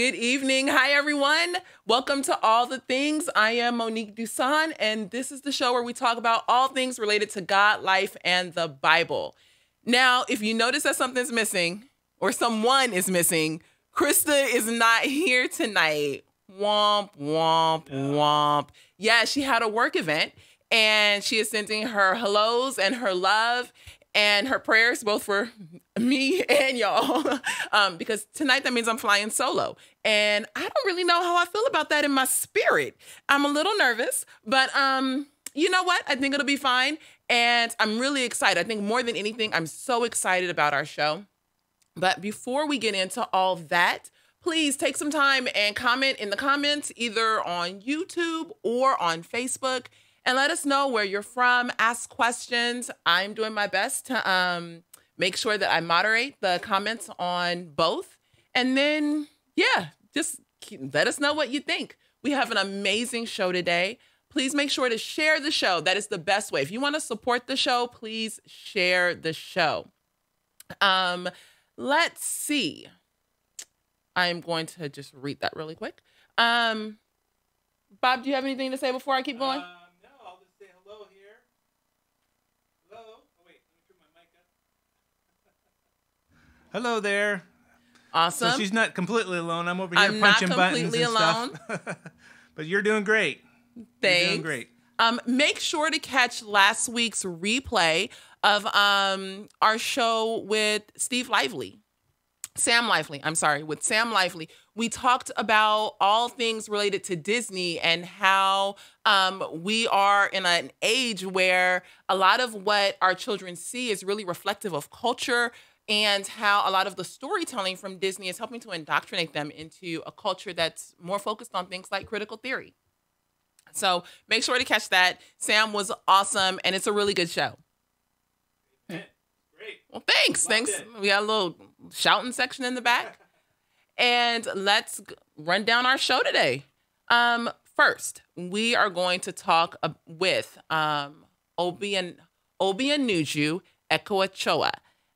Good evening. Hi, everyone. Welcome to All the Things. I am Monique Duson, and this is the show where we talk about all things related to God, life, and the Bible. Now, if you notice that something's missing or someone is missing, Krista is not here tonight. Womp, womp, womp. Yeah, she had a work event and she is sending her hellos and her love and her prayers both for me and y'all um, because tonight that means i'm flying solo. And i don't really know how i feel about that in my spirit. I'm a little nervous but um you know what? I think it'll be fine. And i'm really excited. I think more than anything i'm so excited about our show. But before we get into all that please take some time and comment in the comments either on youtube or on facebook and let us know where you're from. Ask questions. I'm doing my best to um, make sure that I moderate the comments on both. And then, yeah, just keep, let us know what you think. We have an amazing show today. Please make sure to share the show. That is the best way. If you want to support the show, please share the show. Um, let's see. I'm going to just read that really quick. Um, Bob, do you have anything to say before I keep going? Uh- Hello there. Awesome. So she's not completely alone. I'm over here I'm punching buttons and alone. stuff. but you're doing great. Thanks. You're doing great. Um, make sure to catch last week's replay of um, our show with Steve Lively. Sam Lively, I'm sorry, with Sam Lively. We talked about all things related to Disney and how um, we are in an age where a lot of what our children see is really reflective of culture, and how a lot of the storytelling from Disney is helping to indoctrinate them into a culture that's more focused on things like critical theory. So make sure to catch that. Sam was awesome, and it's a really good show. Great. Well, thanks. Thanks. It. We got a little shouting section in the back. and let's run down our show today. Um, first, we are going to talk with um, Obi and Obi and Nuju Ekoachoa.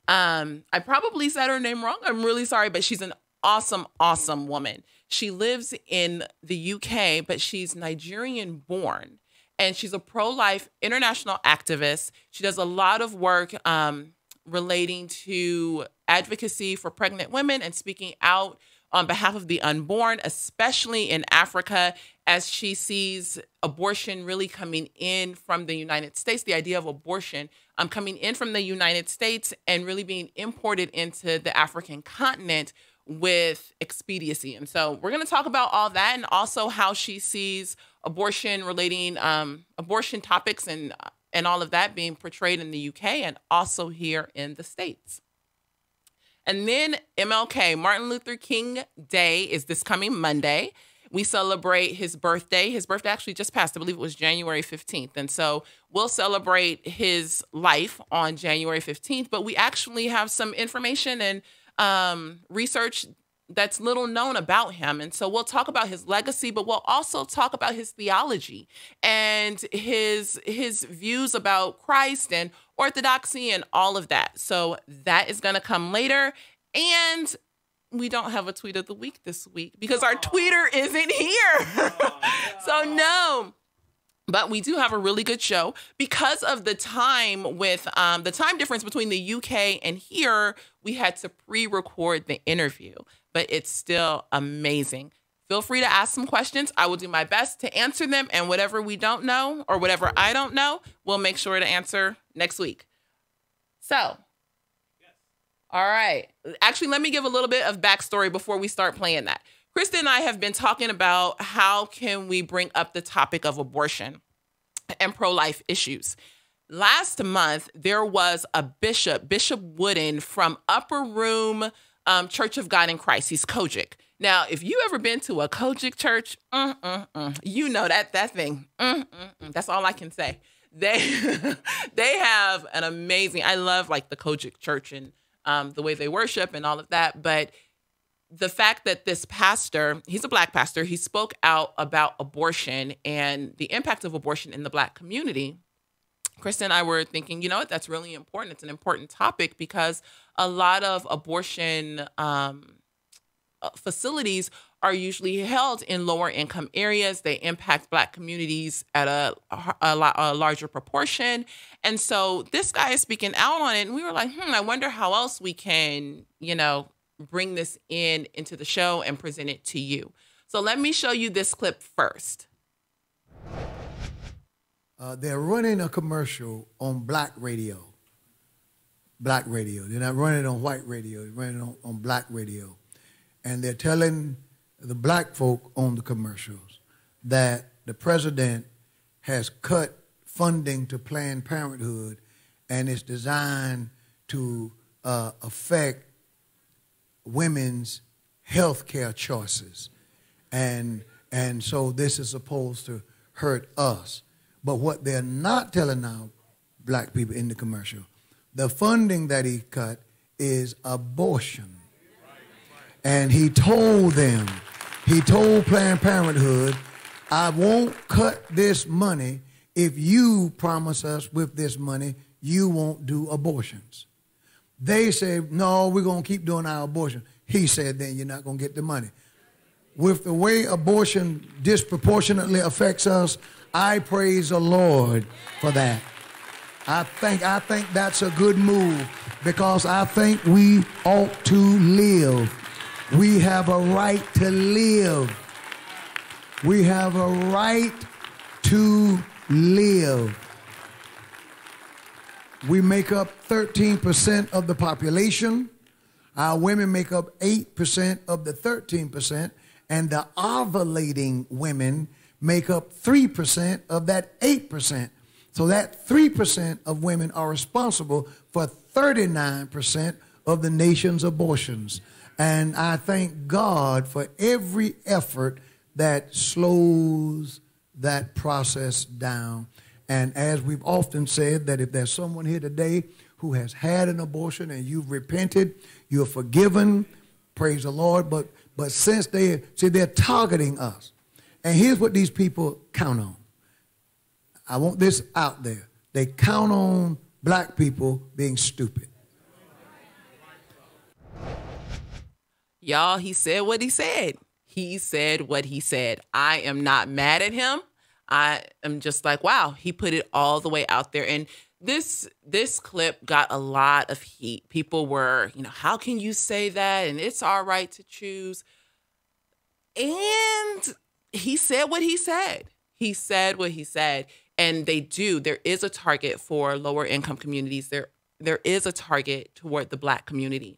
Um, I probably said her name wrong. I'm really sorry, but she's an awesome, awesome woman. She lives in the UK, but she's Nigerian born. And she's a pro life international activist. She does a lot of work um, relating to advocacy for pregnant women and speaking out on behalf of the unborn, especially in Africa, as she sees abortion really coming in from the United States, the idea of abortion um, coming in from the United States and really being imported into the African continent with expediency. And so we're going to talk about all that and also how she sees abortion relating um, abortion topics and and all of that being portrayed in the UK and also here in the States. And then MLK, Martin Luther King Day is this coming Monday we celebrate his birthday. His birthday actually just passed. I believe it was January 15th. And so we'll celebrate his life on January 15th. But we actually have some information and um, research that's little known about him. And so we'll talk about his legacy, but we'll also talk about his theology and his his views about Christ and orthodoxy and all of that. So that is going to come later. And we don't have a tweet of the week this week because our tweeter isn't here. so no. But we do have a really good show because of the time with um, the time difference between the UK and here. We had to pre-record the interview, but it's still amazing. Feel free to ask some questions. I will do my best to answer them, and whatever we don't know or whatever I don't know, we'll make sure to answer next week. So all right. Actually, let me give a little bit of backstory before we start playing that. Krista and I have been talking about how can we bring up the topic of abortion and pro-life issues. Last month, there was a bishop, Bishop Wooden from Upper Room um, Church of God in Christ. He's COGIC. Now, if you ever been to a COGIC church, mm, mm, mm, you know that that thing. Mm, mm, mm. that's all I can say. They they have an amazing. I love like the COGIC church and um, the way they worship and all of that. But the fact that this pastor, he's a black pastor, he spoke out about abortion and the impact of abortion in the black community. Krista and I were thinking, you know what, that's really important. It's an important topic because a lot of abortion, um, facilities are usually held in lower income areas. They impact Black communities at a, a, a, larger proportion. And so this guy is speaking out on it. And we were like, hmm, I wonder how else we can, you know, bring this in into the show and present it to you. So let me show you this clip first. Uh, they're running a commercial on black radio. Black radio. They're not running on white radio. They're running on, on black radio. And they're telling the black folk on the commercials that the president has cut funding to Planned Parenthood and it's designed to uh, affect women's health care choices. And, and so this is supposed to hurt us. But what they're not telling now, black people in the commercial, the funding that he cut is abortion. And he told them, he told Planned Parenthood, I won't cut this money if you promise us with this money you won't do abortions. They said, no, we're going to keep doing our abortion. He said, then you're not going to get the money. With the way abortion disproportionately affects us, I praise the Lord for that. I think I think that's a good move because I think we ought to live. We have a right to live. We have a right to live. We make up 13% of the population. Our women make up 8% of the 13%, and the ovulating women make up 3% of that 8%. So that 3% of women are responsible for 39% of the nation's abortions. And I thank God for every effort that slows that process down. And as we've often said, that if there's someone here today who has had an abortion and you've repented, you're forgiven, praise the Lord. But but since they see they're targeting us, and here's what these people count on. I want this out there. They count on black people being stupid. Y'all, he said what he said. He said what he said. I am not mad at him. I am just like, wow, he put it all the way out there. And this this clip got a lot of heat. People were, you know, how can you say that? And it's our right to choose. And he said what he said. He said what he said. And they do. There is a target for lower income communities. There there is a target toward the black community.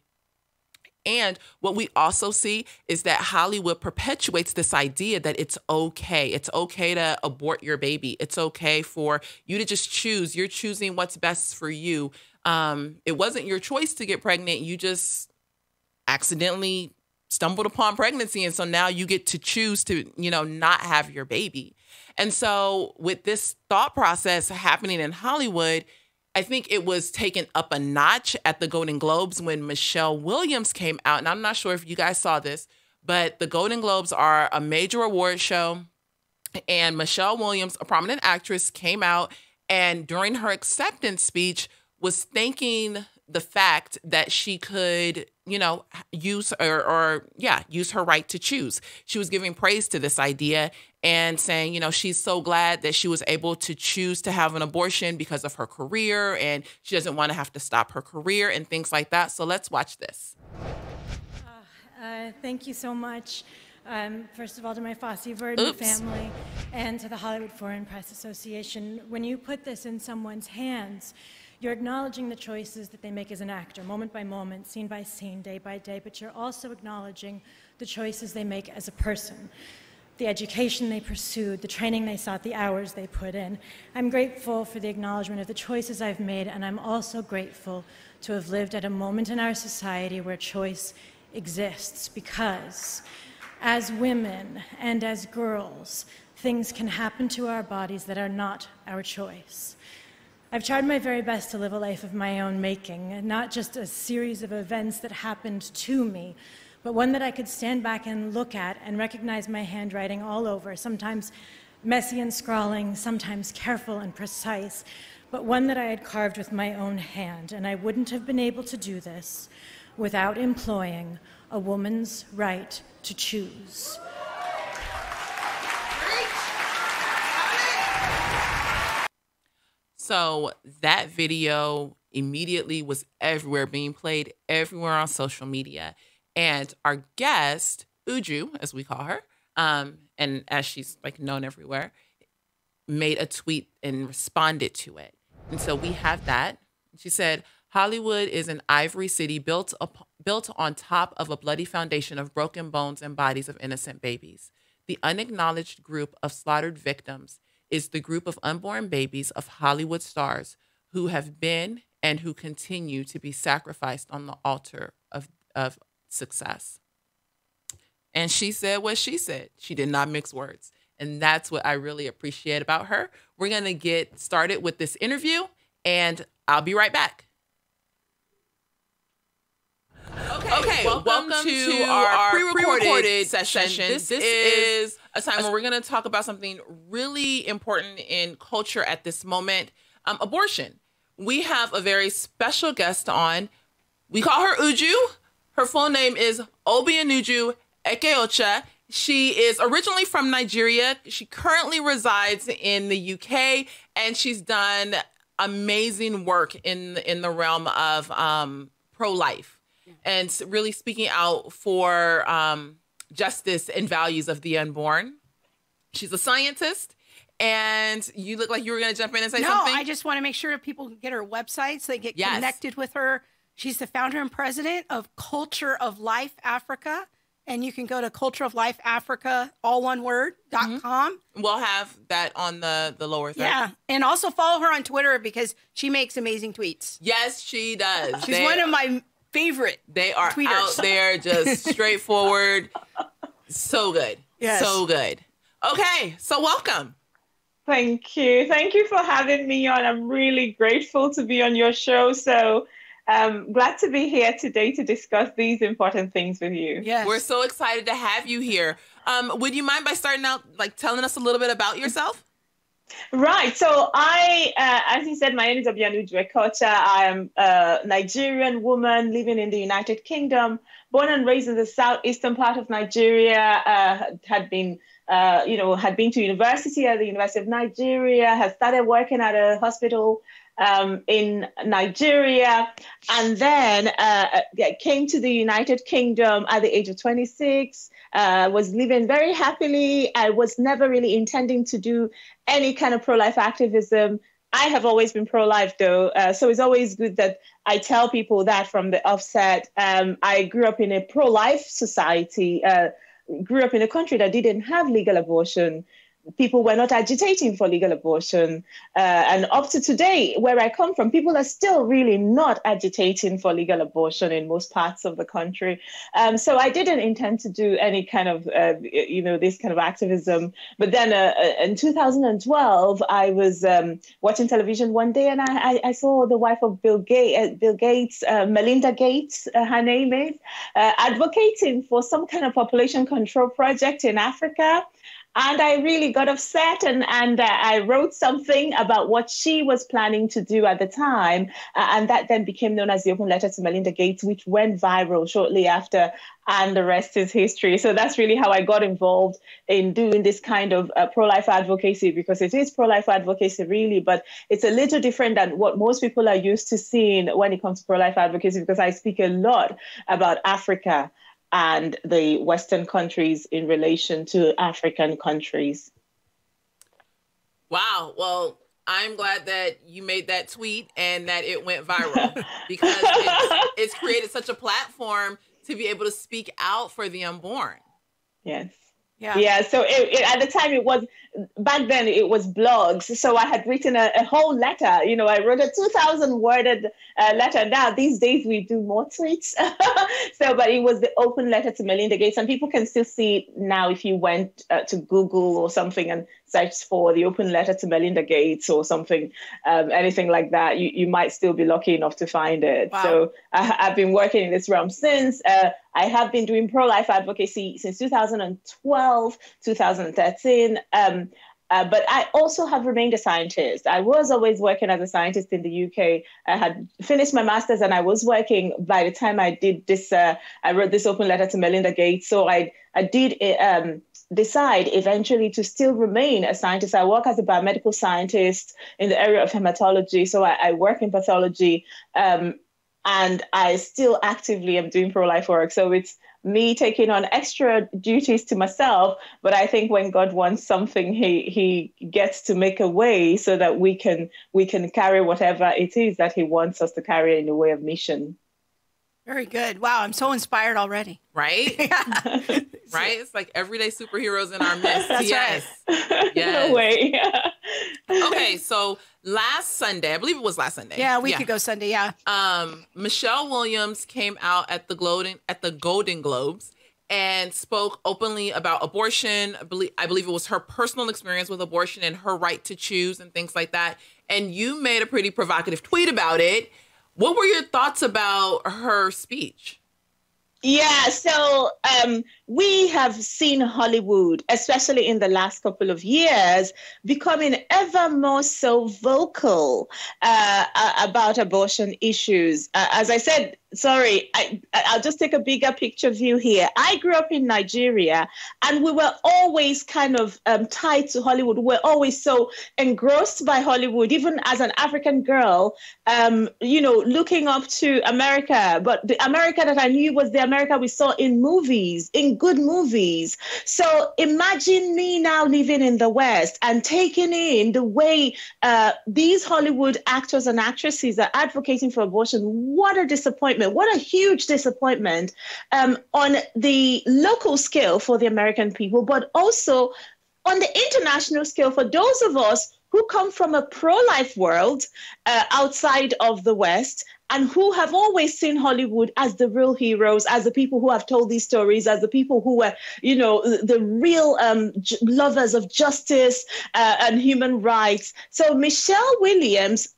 And what we also see is that Hollywood perpetuates this idea that it's okay. It's okay to abort your baby. It's okay for you to just choose. You're choosing what's best for you. Um, it wasn't your choice to get pregnant. You just accidentally stumbled upon pregnancy and so now you get to choose to you know not have your baby and so with this thought process happening in hollywood i think it was taken up a notch at the golden globes when michelle williams came out and i'm not sure if you guys saw this but the golden globes are a major award show and michelle williams a prominent actress came out and during her acceptance speech was thanking the fact that she could, you know, use or, or, yeah, use her right to choose. She was giving praise to this idea and saying, you know, she's so glad that she was able to choose to have an abortion because of her career and she doesn't want to have to stop her career and things like that. So let's watch this. Uh, uh, thank you so much. Um, first of all, to my Fosse Verdon Oops. family and to the Hollywood Foreign Press Association. When you put this in someone's hands, you're acknowledging the choices that they make as an actor, moment by moment, scene by scene, day by day, but you're also acknowledging the choices they make as a person, the education they pursued, the training they sought, the hours they put in. I'm grateful for the acknowledgement of the choices I've made, and I'm also grateful to have lived at a moment in our society where choice exists because as women and as girls, things can happen to our bodies that are not our choice. I've tried my very best to live a life of my own making, not just a series of events that happened to me, but one that I could stand back and look at and recognize my handwriting all over, sometimes messy and scrawling, sometimes careful and precise, but one that I had carved with my own hand. And I wouldn't have been able to do this without employing a woman's right to choose. So that video immediately was everywhere, being played everywhere on social media. And our guest, Uju, as we call her, um, and as she's like known everywhere, made a tweet and responded to it. And so we have that. She said, Hollywood is an ivory city built up, built on top of a bloody foundation of broken bones and bodies of innocent babies. The unacknowledged group of slaughtered victims is the group of unborn babies of Hollywood stars who have been and who continue to be sacrificed on the altar of, of success. And she said what she said. She did not mix words. And that's what I really appreciate about her. We're going to get started with this interview, and I'll be right back. Okay, okay welcome, welcome to, to, our, our pre-recorded, pre-recorded session. session. This, this is, is a time where we're going to talk about something really important in culture at this moment: um, abortion. We have a very special guest on. We call her Uju. Her full name is Obianuju Ekeocha. She is originally from Nigeria. She currently resides in the UK, and she's done amazing work in in the realm of um, pro life and really speaking out for um, justice and values of the unborn. She's a scientist. And you look like you were going to jump in and say no, something. No, I just want to make sure people can get her website so they get yes. connected with her. She's the founder and president of Culture of Life Africa. And you can go to Culture of Life Africa, all one word, dot mm-hmm. com. We'll have that on the, the lower third. Yeah. And also follow her on Twitter because she makes amazing tweets. Yes, she does. She's they, one of my favorite. They are tweeters. out there just straightforward. so good. Yes. So good. Okay, so welcome. Thank you. Thank you for having me on. I'm really grateful to be on your show. So um, glad to be here today to discuss these important things with you. Yes. We're so excited to have you here. Um, would you mind by starting out like telling us a little bit about yourself? Right. So I, uh, as you said, my name is Obianuju Ekeocha. I am a Nigerian woman living in the United Kingdom, born and raised in the southeastern part of Nigeria. Uh, had been, uh, you know, had been to university at the University of Nigeria. Had started working at a hospital um, in Nigeria, and then uh, came to the United Kingdom at the age of 26 uh, was living very happily. I was never really intending to do any kind of pro life activism. I have always been pro life though, uh, so it's always good that I tell people that from the offset. Um, I grew up in a pro life society, uh, grew up in a country that didn't have legal abortion people were not agitating for legal abortion. Uh, and up to today, where I come from, people are still really not agitating for legal abortion in most parts of the country. Um, so I didn't intend to do any kind of, uh, you know, this kind of activism. But then uh, uh in 2012, I was um, watching television one day and I, I, saw the wife of Bill, uh, Bill Gates, uh, Melinda Gates, her name is, advocating for some kind of population control project in Africa. And I really got upset and, and uh, I wrote something about what she was planning to do at the time. Uh, and that then became known as the open letter to Melinda Gates, which went viral shortly after. And the rest is history. So that's really how I got involved in doing this kind of uh, pro life advocacy because it is pro life advocacy, really, but it's a little different than what most people are used to seeing when it comes to pro life advocacy because I speak a lot about Africa and the Western countries in relation to African countries. Wow. Well, I'm glad that you made that tweet and that it went viral because it's, it's created such a platform to be able to speak out for the unborn. Yes. Yeah. Yeah. So it, it, at the time, it was back then. It was blogs. So I had written a, a whole letter. You know, I wrote a two thousand worded uh, letter. Now these days we do more tweets. so, but it was the open letter to Melinda Gates, and people can still see now if you went uh, to Google or something and searched for the open letter to Melinda Gates or something, um, anything like that. You you might still be lucky enough to find it. Wow. So I, have been working in this realm since. Uh, I have been doing pro life advocacy since 2012, 2013. Um, Uh, but I also have remained a scientist. I was always working as a scientist in the UK. I had finished my master's and I was working by the time I did this. Uh, I wrote this open letter to Melinda Gates. So I, I did um, decide eventually to still remain a scientist. I work as a biomedical scientist in the area of hematology. So I, I work in pathology. Um, and I still actively am doing pro life work. So it's me taking on extra duties to myself but i think when god wants something he he gets to make a way so that we can we can carry whatever it is that he wants us to carry in the way of mission. Very good. Wow i'm so inspired already. Right right it's like everyday superheroes in our midst That's yes right. yes no way okay so last Sunday, I believe it was last Sunday. Yeah, a week yeah. ago Sunday. Yeah. Um, Michelle Williams came out at the Golden at the Golden Globes and spoke openly about abortion. I believe, I believe it was her personal experience with abortion and her right to choose and things like that. And you made a pretty provocative tweet about it. What were your thoughts about her speech? Yeah, so um, we have seen Hollywood, especially in the last couple of years, becoming ever more so vocal uh, about abortion issues. Uh, as I said, sorry, I, I'll just take a bigger picture view here. I grew up in Nigeria, and we were always kind of um, tied to Hollywood. We we're always so engrossed by Hollywood, even as an African girl, um, you know, looking up to America. But the America that I knew was the America we saw in movies, in good movies. So imagine me now living in the West and taking in the way uh, these Hollywood actors and actresses are advocating for abortion. What a disappointment. What a huge disappointment um, on the local scale for the American people, but also on the international scale for those of us who come from a pro life world uh, outside of the West and who have always seen Hollywood as the real heroes, as the people who have told these stories, as the people who were, you know, the real um, lovers of justice uh, and human rights. So Michelle Williams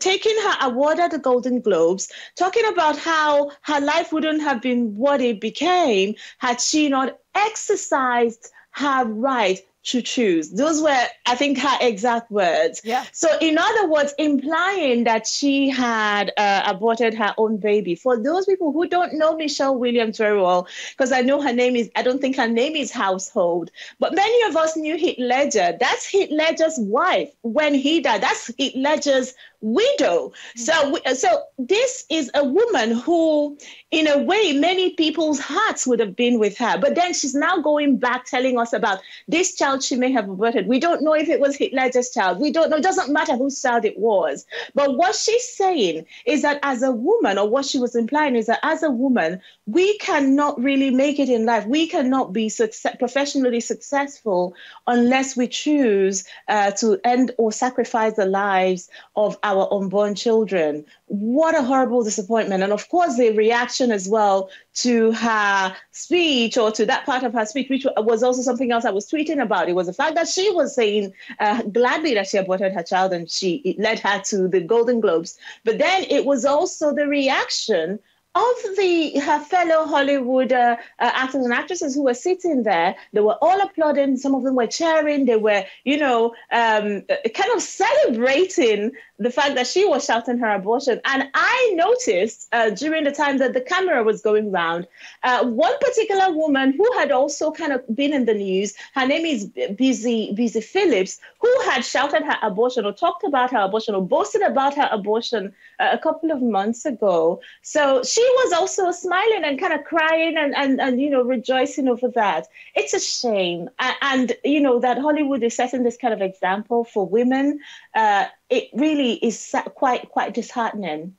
taking her award at the Golden Globes, talking about how her life wouldn't have been what it became had she not exercised her right to choose. Those were, I think, her exact words. Yeah. So, in other words, implying that she had uh, aborted her own baby. For those people who don't know Michelle Williams very well, because I know her name is, I don't think her name is household, but many of us knew Heath Ledger. That's Heath Ledger's wife when he died. That's Heath Ledger's widow. So, so this is a woman who, in a way, many people's hearts would have been with her. But then she's now going back telling us about this child she may have aborted. We don't know if it was Heath Ledger's child. We don't know. It doesn't matter whose child it was. But what she's saying is that as a woman, or what she was implying is that as a woman, we cannot really make it in life. We cannot be success- professionally successful unless we choose uh, to end or sacrifice the lives of our unborn children. What a horrible disappointment. And of course, the reaction as well to her speech or to that part of her speech, which was also something else I was tweeting about. It was the fact that she was saying uh, gladly that she aborted her child and she led her to the Golden Globes. But then it was also the reaction of the her fellow Hollywood uh, uh, actors and actresses who were sitting there, they were all applauding. Some of them were cheering. They were, you know, um, kind of celebrating the fact that she was shouting her abortion. And I noticed uh, during the time that the camera was going round, uh, one particular woman who had also kind of been in the news. Her name is Busy Busy Philipps, who had shouted her abortion or talked about her abortion or boasted about her abortion uh, a couple of months ago. So she she was also smiling and kind of crying and, and, and you know rejoicing over that. It's a shame. And, and you know that hollywood is setting this kind of example for women uh, it really is quite quite disheartening.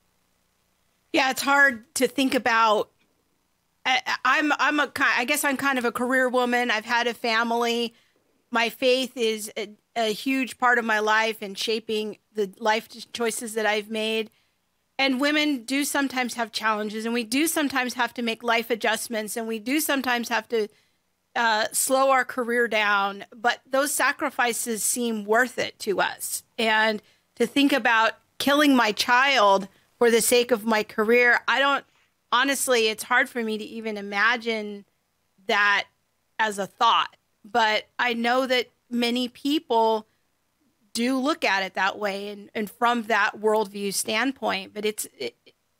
Yeah it's hard to think about I, i'm i'm a i guess i'm kind of a career woman. I've had a family. My faith is a, a huge part of my life and shaping the life choices that i've made and women do sometimes have challenges and we do sometimes have to make life adjustments and we do sometimes have to uh, slow our career down but those sacrifices seem worth it to us. And to think about killing my child for the sake of my career i don't honestly it's hard for me to even imagine that as a thought. But i know that many people do look at it that way and, and from that worldview standpoint. But it's, it,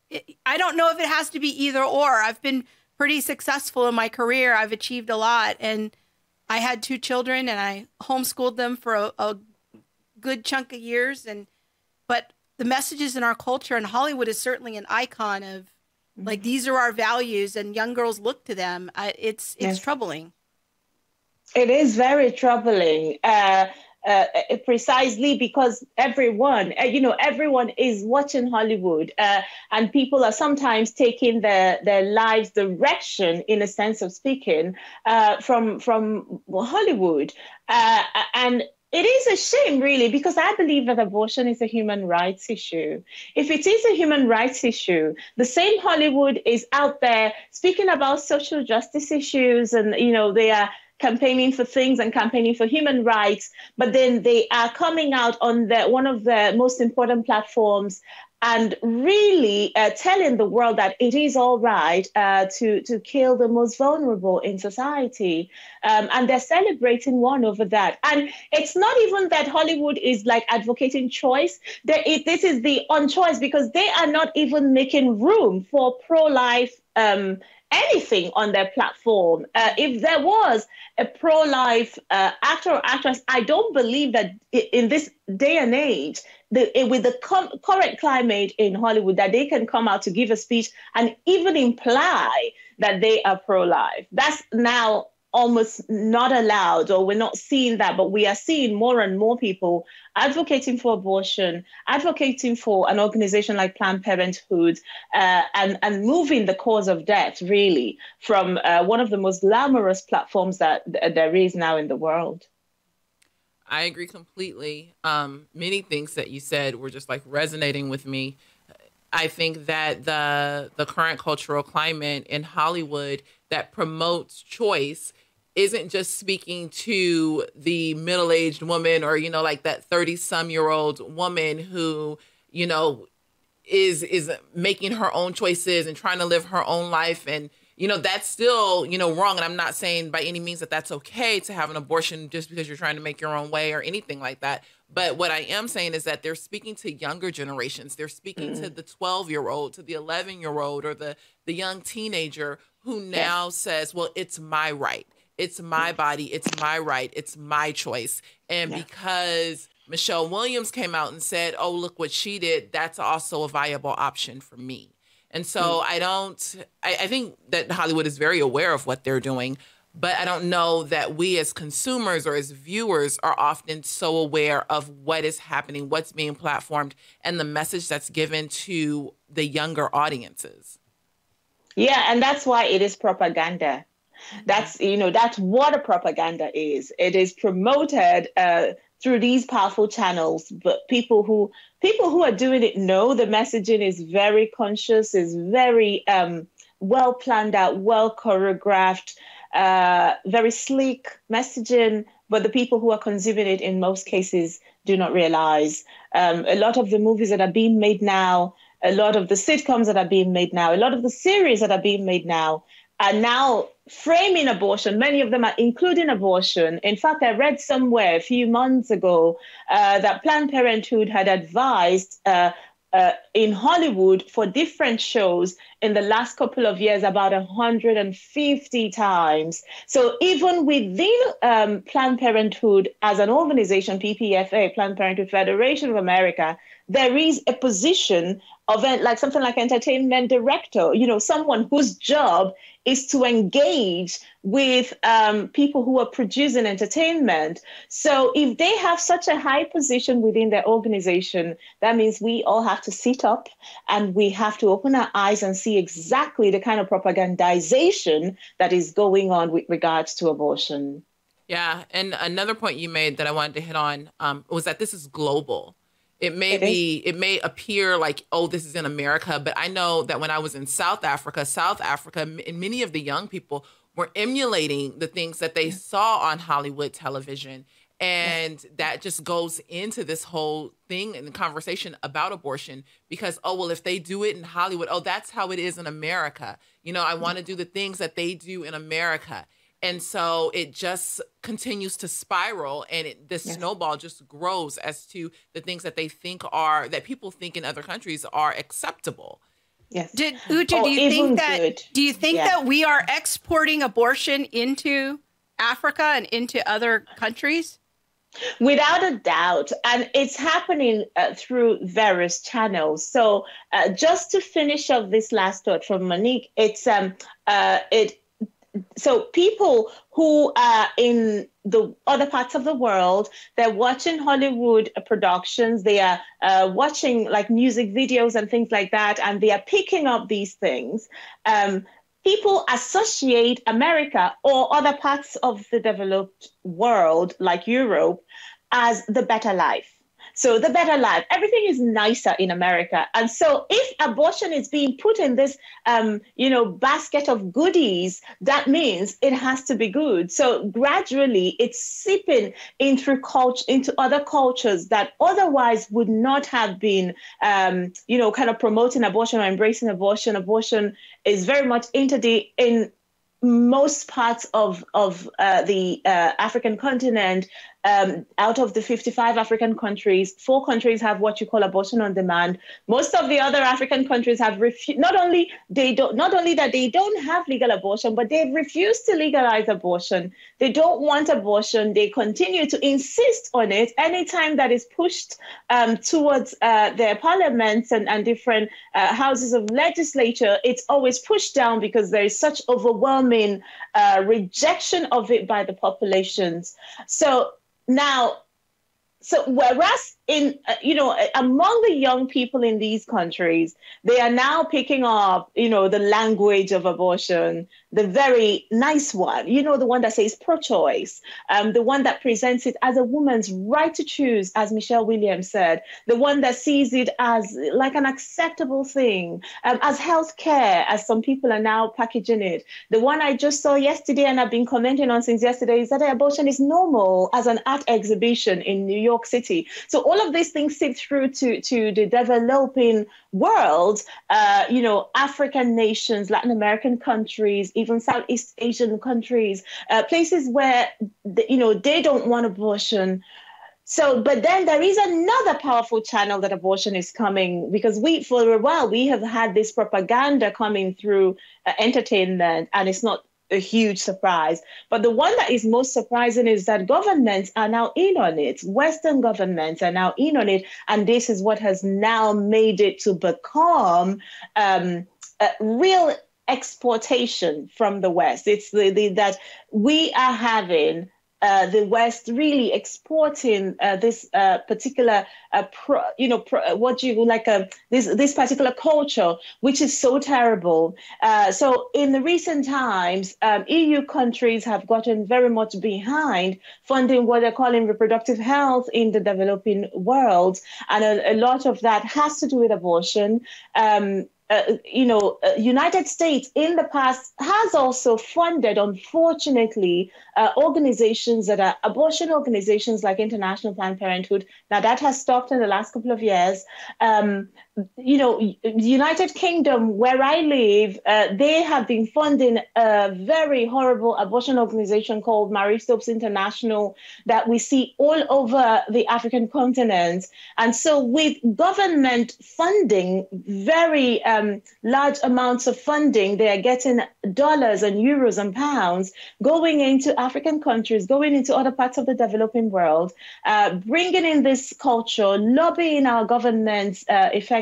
it, I don't know if it has to be either or. I've been pretty successful in my career. I've achieved a lot. And I had two children and I homeschooled them for a, a good chunk of years. And, but the messages in our culture and Hollywood is certainly an icon of like, mm-hmm. these are our values and young girls look to them. I, it's, it's yes. troubling. It is very troubling. Uh, uh, precisely because everyone, uh, you know, everyone is watching Hollywood, uh, and people are sometimes taking their their lives direction, in a sense of speaking, uh, from from Hollywood, uh, and. It is a shame, really, because I believe that abortion is a human rights issue. If it is a human rights issue, the same Hollywood is out there speaking about social justice issues, and you know they are campaigning for things and campaigning for human rights, but then they are coming out on the one of the most important platforms and really uh, telling the world that it is all right uh, to to kill the most vulnerable in society, um, and they're celebrating one over that. And it's not even that Hollywood is like advocating choice. It, this is the on-choice because they are not even making room for pro-life. Um, anything on their platform. Uh, if there was a pro life uh, actor or actress, I don't believe that in this day and age, the, with the com- current climate in Hollywood, that they can come out to give a speech and even imply that they are pro life. That's now almost not allowed or we're not seeing that but we are seeing more and more people advocating for abortion advocating for an organization like planned parenthood uh, and and moving the cause of death really from uh, one of the most glamorous platforms that th- there is now in the world. I agree completely. Um, many things that you said were just like resonating with me. I think that the the current cultural climate in hollywood that promotes choice isn't just speaking to the middle-aged woman or you know like that 30 some year old woman who you know is is making her own choices and trying to live her own life. And you know that's still you know wrong. And i'm not saying by any means that that's okay to have an abortion just because you're trying to make your own way or anything like that. But what i am saying is that they're speaking to younger generations. They're speaking mm-hmm. to the 12 year old to the 11 year old or the the young teenager who now yes. says well it's my right it's my body, it's my right, it's my choice. And yeah. because Michelle Williams came out and said, "Oh, look what she did," that's also a viable option for me. And so mm. I don't. I, I think that Hollywood is very aware of what they're doing, but I don't know that we as consumers or as viewers are often so aware of what is happening, what's being platformed, and the message that's given to the younger audiences. Yeah, and that's why it is propaganda. That's you know that's what a propaganda is. It is promoted uh, through these powerful channels, but people who people who are doing it know the messaging is very conscious, is very um, well planned out, well choreographed, uh, very sleek messaging. But the people who are consuming it in most cases do not realize. Um, a lot of the movies that are being made now, a lot of the sitcoms that are being made now, a lot of the series that are being made now are now framing abortion. Many of them are including abortion. In fact, I read somewhere a few months ago uh, that Planned Parenthood had advised uh, uh, in Hollywood for different shows in the last couple of years about 150 times. So even within um, Planned Parenthood as an organization, PPFA, Planned Parenthood Federation of America, there is a position of like something like entertainment director, you know, someone whose job is to engage with um, people who are producing entertainment. So if they have such a high position within their organization, that means we all have to sit up and we have to open our eyes and see exactly the kind of propagandization that is going on with regards to abortion. Yeah, and another point you made that I wanted to hit on um, was that this is global. It may it be, is. it may appear like, oh, this is in America, but I know that when I was in South Africa, South Africa, and many of the young people were emulating the things that they saw on Hollywood television. And that just goes into this whole thing and the conversation about abortion because, oh, well, if they do it in Hollywood, oh, that's how it is in America. You know, I mm. want to do the things that they do in America. And so it just continues to spiral and it, this yes. snowball just grows as to the things that they think are, that people think in other countries are acceptable. Yes. Did Uju, oh, do you think that good. do you think yeah. that we are exporting abortion into Africa and into other countries? Without a doubt. And it's happening uh, through various channels. So uh, just to finish off this last thought from Monique, it's um uh it so people who are in the other parts of the world they're watching hollywood productions they are uh, watching like music videos and things like that and they are picking up these things um, people associate America or other parts of the developed world, like Europe, as the better life. So the better life, everything is nicer in America. And so if abortion is being put in this, um, you know, basket of goodies, that means it has to be good. So gradually it's seeping in through culture, into other cultures that otherwise would not have been, um, you know, kind of promoting abortion or embracing abortion. Abortion is very much into the, in most parts of of uh, the uh, African continent, um, out of the 55 African countries, four countries have what you call abortion on demand. Most of the other African countries have refused. Not only they don't, not only that they don't have legal abortion, but they've refused to legalize abortion. They don't want abortion. They continue to insist on it. Anytime that is pushed um, towards uh, their parliaments and, and different uh, houses of legislature, it's always pushed down because there is such overwhelming uh, rejection of it by the populations. So now, so whereas in uh, you know among the young people in these countries they are now picking up you know the language of abortion the very nice one. You know the one that says pro-choice um, the one that presents it as a woman's right to choose as michelle williams said the one that sees it as like an acceptable thing um, as health care as some people are now packaging it. The one i just saw yesterday and i've been commenting on since yesterday is that abortion is normal as an art exhibition in new york city so all of these things seep through to, to the developing world, uh, you know, African nations, Latin American countries, even Southeast Asian countries, uh, places where, you know, they don't want abortion. So, but then there is another powerful channel that abortion is coming because we, for a while, we have had this propaganda coming through uh, entertainment, and it's not a huge surprise. But the one that is most surprising is that governments are now in on it. Western governments are now in on it. And this is what has now made it to become um, a real exportation from the West. It's the, the that we are having uh, the West really exporting uh, this uh, particular, uh, pro, you know, pro, uh, what you like, this this particular culture, which is so terrible. so in the recent times, um, EU countries have gotten very much behind funding what they're calling reproductive health in the developing world, and a, a lot of that has to do with abortion. Um, uh, you know, uh, United States in the past has also funded, unfortunately, uh, organizations that are abortion organizations like International Planned Parenthood. Now that has stopped in the last couple of years. Um, you know, the United Kingdom, where I live, uh, they have been funding a very horrible abortion organization called Marie Stopes International that we see all over the African continent. And so, with government funding, very um, large amounts of funding, they are getting dollars and euros and pounds going into African countries, going into other parts of the developing world, uh, bringing in this culture, lobbying our governments uh, effectively.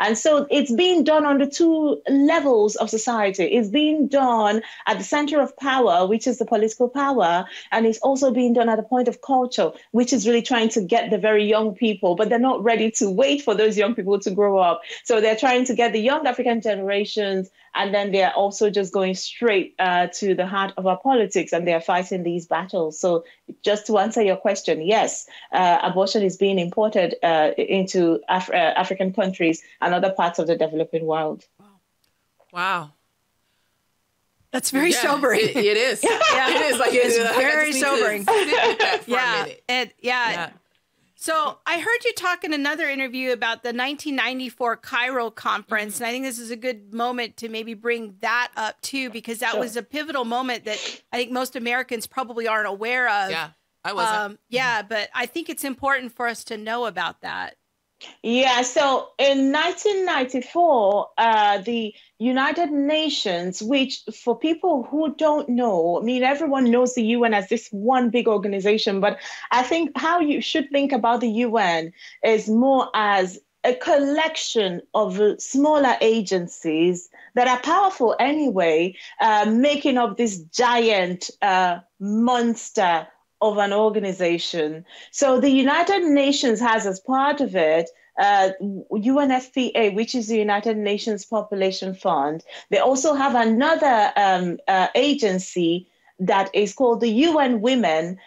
And so it's being done on the two levels of society. It's being done at the center of power, which is the political power, and it's also being done at the point of culture, which is really trying to get the very young people, but they're not ready to wait for those young people to grow up. So they're trying to get the young African generations and then they're also just going straight uh, to the heart of our politics and they're fighting these battles. So, just to answer your question, yes, uh, abortion is being imported uh, into Af- uh, African countries and other parts of the developing world. Wow. Wow. That's very yeah, sobering. It, it is. yeah. It is like it's very sobering. yeah. And yeah. yeah. So I heard you talk in another interview about the 1994 Cairo conference, mm-hmm. and I think this is a good moment to maybe bring that up too, because that sure. was a pivotal moment that I think most Americans probably aren't aware of. Yeah, I wasn't. Um, yeah, but I think it's important for us to know about that. Yeah, so in 1994, uh, the United Nations, which for people who don't know, I mean, everyone knows the UN as this one big organization, but I think how you should think about the UN is more as a collection of smaller agencies that are powerful anyway, uh, making up this giant uh, monster of an organization. So the United Nations has as part of it uh, UNFPA, which is the United Nations Population Fund. They also have another um, uh, agency that is called the UN Women,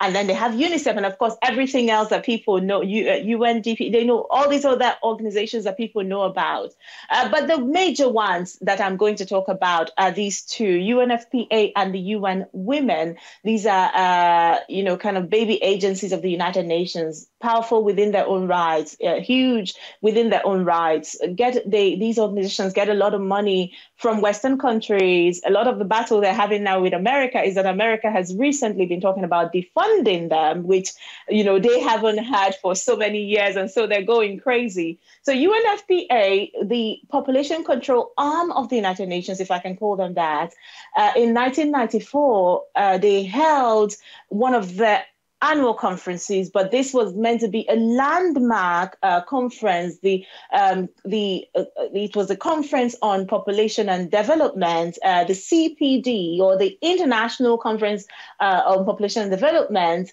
and then they have UNICEF, and of course, everything else that people know, UNDP, uh, they know all these other organizations that people know about. Uh, but the major ones that I'm going to talk about are these two, UNFPA and the UN Women. These are, uh, you know, kind of baby agencies of the United Nations, powerful within their own rights, uh, huge within their own rights. Get they these organizations get a lot of money from Western countries. A lot of the battle they're having now with America is that America has recently been talking about defunding them, which you know they haven't had for so many years, and so they're going crazy. So UNFPA, the population control arm of the United Nations, if I can call them that, uh, in 1994 uh, they held one of the annual conferences, but this was meant to be a landmark uh, conference. The um, the uh, it was a conference on population and development, uh, the CPD or the International Conference uh, on Population and Development.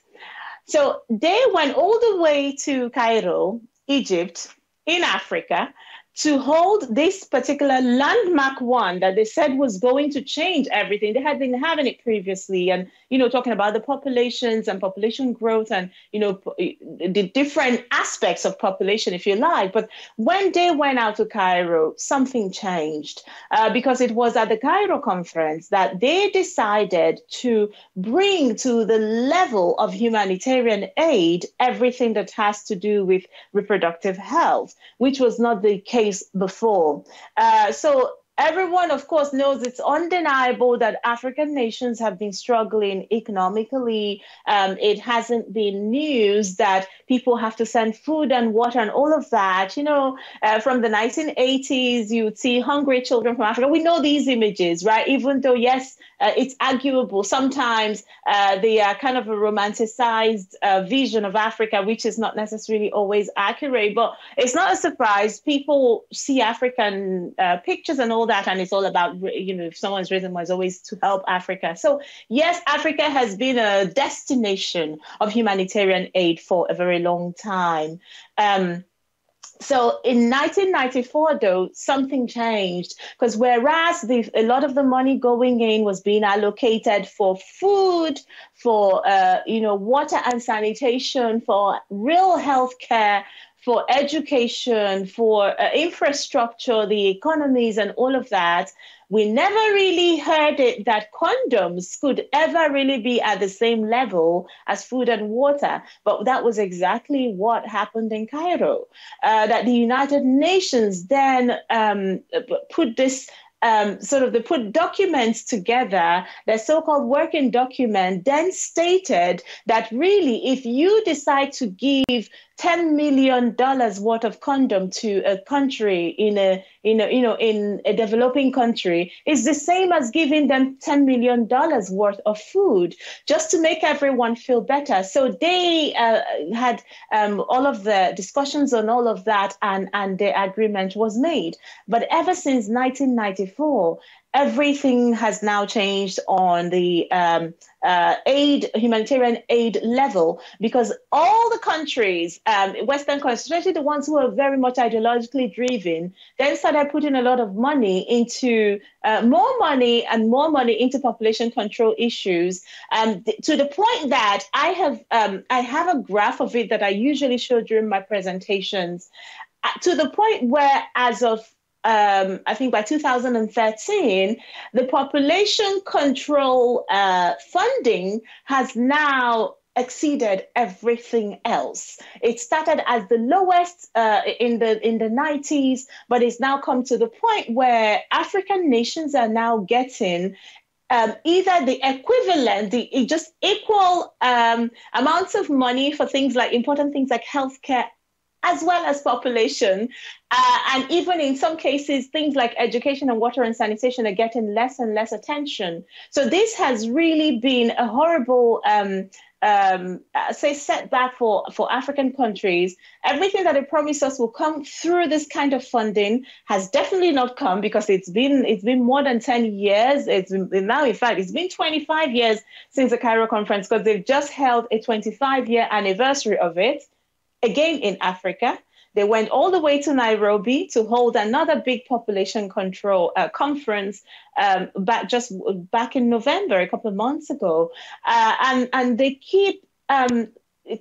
So they went all the way to Cairo, Egypt, in Africa, to hold this particular landmark one that they said was going to change everything. They had been having it previously, and you know, talking about the populations and population growth and you know the different aspects of population, if you like. But when they went out to Cairo, something changed uh, because it was at the Cairo conference that they decided to bring to the level of humanitarian aid everything that has to do with reproductive health, which was not the case case before. Uh, so everyone, of course, knows it's undeniable that African nations have been struggling economically. Um, it hasn't been news that people have to send food and water and all of that. You know, uh, from the 1980s, you would see hungry children from Africa. We know these images, right? Even though, yes, uh, it's arguable. Sometimes uh, they are kind of a romanticized uh, vision of Africa, which is not necessarily always accurate. But it's not a surprise. People see African uh, pictures and all that, and it's all about, you know, if someone's reason was always to help Africa. So, yes, Africa has been a destination of humanitarian aid for a very long time. Um, so in 1994, though, something changed because whereas the, a lot of the money going in was being allocated for food, for uh, you know water and sanitation, for real health care, for education, for uh, infrastructure, the economies, and all of that, we never really heard it that condoms could ever really be at the same level as food and water. But that was exactly what happened in Cairo. Uh, that the United Nations then um, put this um, sort of they put documents together, the so-called working document, then stated that really, if you decide to give $10 million worth of condom to a country in a, in a, you know, in a developing country is the same as giving them $10 million worth of food just to make everyone feel better. So they uh, had um, all of the discussions on all of that and, and the agreement was made. But ever since 1994, everything has now changed on the um, uh, aid, humanitarian aid level, because all the countries, um, Western countries, especially the ones who are very much ideologically driven, then started putting a lot of money into uh, more money and more money into population control issues, um, th- to the point that I have um, I have a graph of it that I usually show during my presentations, uh, to the point where as of um, I think by 2013, the population control uh, funding has now exceeded everything else. It started as the lowest uh, in the in the 90s, but it's now come to the point where African nations are now getting um, either the equivalent, the just equal um, amounts of money for things like important things like healthcare as well as population. Uh, and even in some cases, things like education and water and sanitation are getting less and less attention. So this has really been a horrible um, um, uh, say setback for, for African countries. Everything that they promised us will come through this kind of funding has definitely not come because it's been it's been more than 10 years. It's been, now, in fact, it's been 25 years since the Cairo conference because they've just held a 25 year anniversary of it, again in Africa. They went all the way to Nairobi to hold another big population control uh, conference um, back just back in November, a couple of months ago, uh, and and they keep. Um,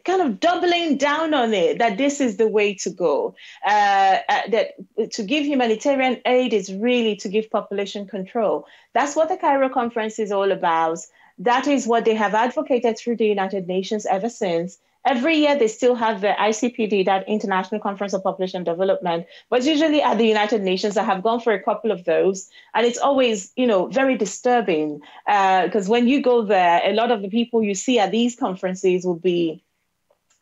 kind of doubling down on it that this is the way to go uh, uh, that to give humanitarian aid is really to give population control that's what the cairo conference is all about that is what they have advocated through the united nations ever since Every year they still have the ICPD, that International Conference on Population Development, but usually at the United Nations. I have gone for a couple of those, and it's always, you know, very disturbing because uh, when you go there, a lot of the people you see at these conferences will be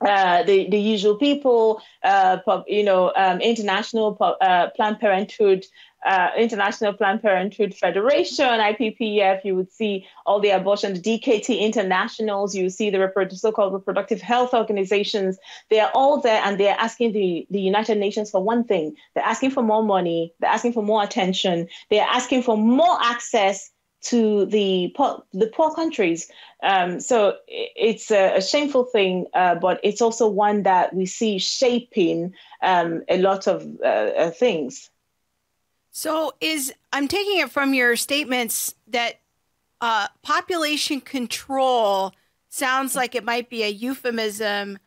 uh, the the usual people, uh, you know, um, international uh, Planned Parenthood uh, International Planned Parenthood Federation, IPPF, you would see all the abortion, the DKT internationals, you see the reprodu- so-called reproductive health organizations. They are all there and they're asking the, the United Nations for one thing. They're asking for more money. They're asking for more attention. They're asking for more access to the poor, the poor countries. Um, so it's a, a shameful thing, uh, but it's also one that we see shaping um, a lot of uh, uh, things. So is I'm taking it from your statements that uh, population control sounds like it might be a euphemism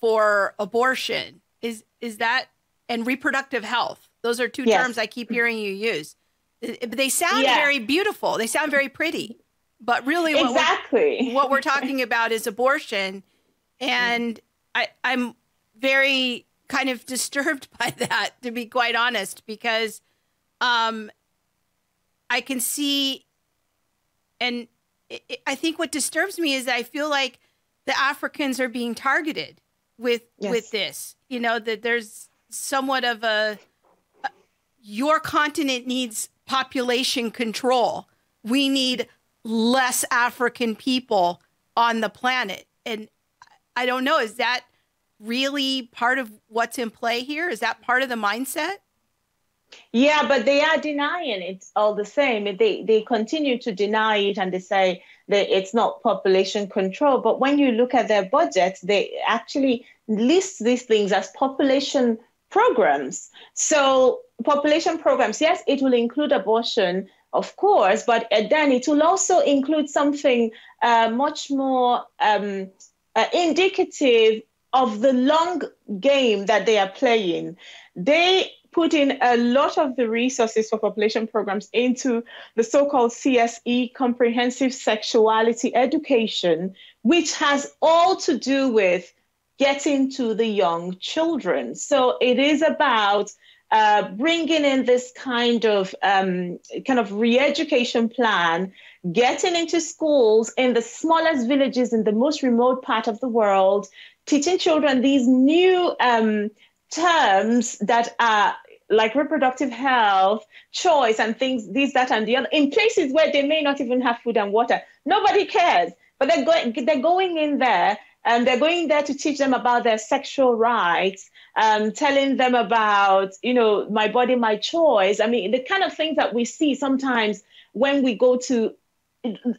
for abortion. Is is that and reproductive health? Those are two yes. terms I keep hearing you use. They sound yeah. very beautiful. They sound very pretty, but really, what exactly we're, what we're talking about is abortion, and I, I'm very kind of disturbed by that, to be quite honest, because um, I can see, and it, I think what disturbs me is I feel like the Africans are being targeted with yes. with this. You know that there's somewhat of a, a your continent needs population control. We need less African people on the planet, and I don't know. Is that really part of what's in play here? Is that part of the mindset? Yeah, but they are denying it all the same. They they continue to deny it and they say that it's not population control. But when you look at their budget, they actually list these things as population programs. So population programs, yes, it will include abortion, of course, but uh, then it will also include something uh, much more um, uh, indicative of the long game that they are playing. They put in a lot of the resources for population programs into the so called CSE, Comprehensive Sexuality Education, which has all to do with getting to the young children. So it is about uh, bringing in this kind of um, kind of re-education plan, getting into schools in the smallest villages in the most remote part of the world, teaching children these new um, terms that are like reproductive health, choice, and things, this, that, and the other, in places where they may not even have food and water. Nobody cares, but they're going, they're going in there and they're going there to teach them about their sexual rights, um, telling them about, you know, my body, my choice. I mean, the kind of things that we see sometimes when we go to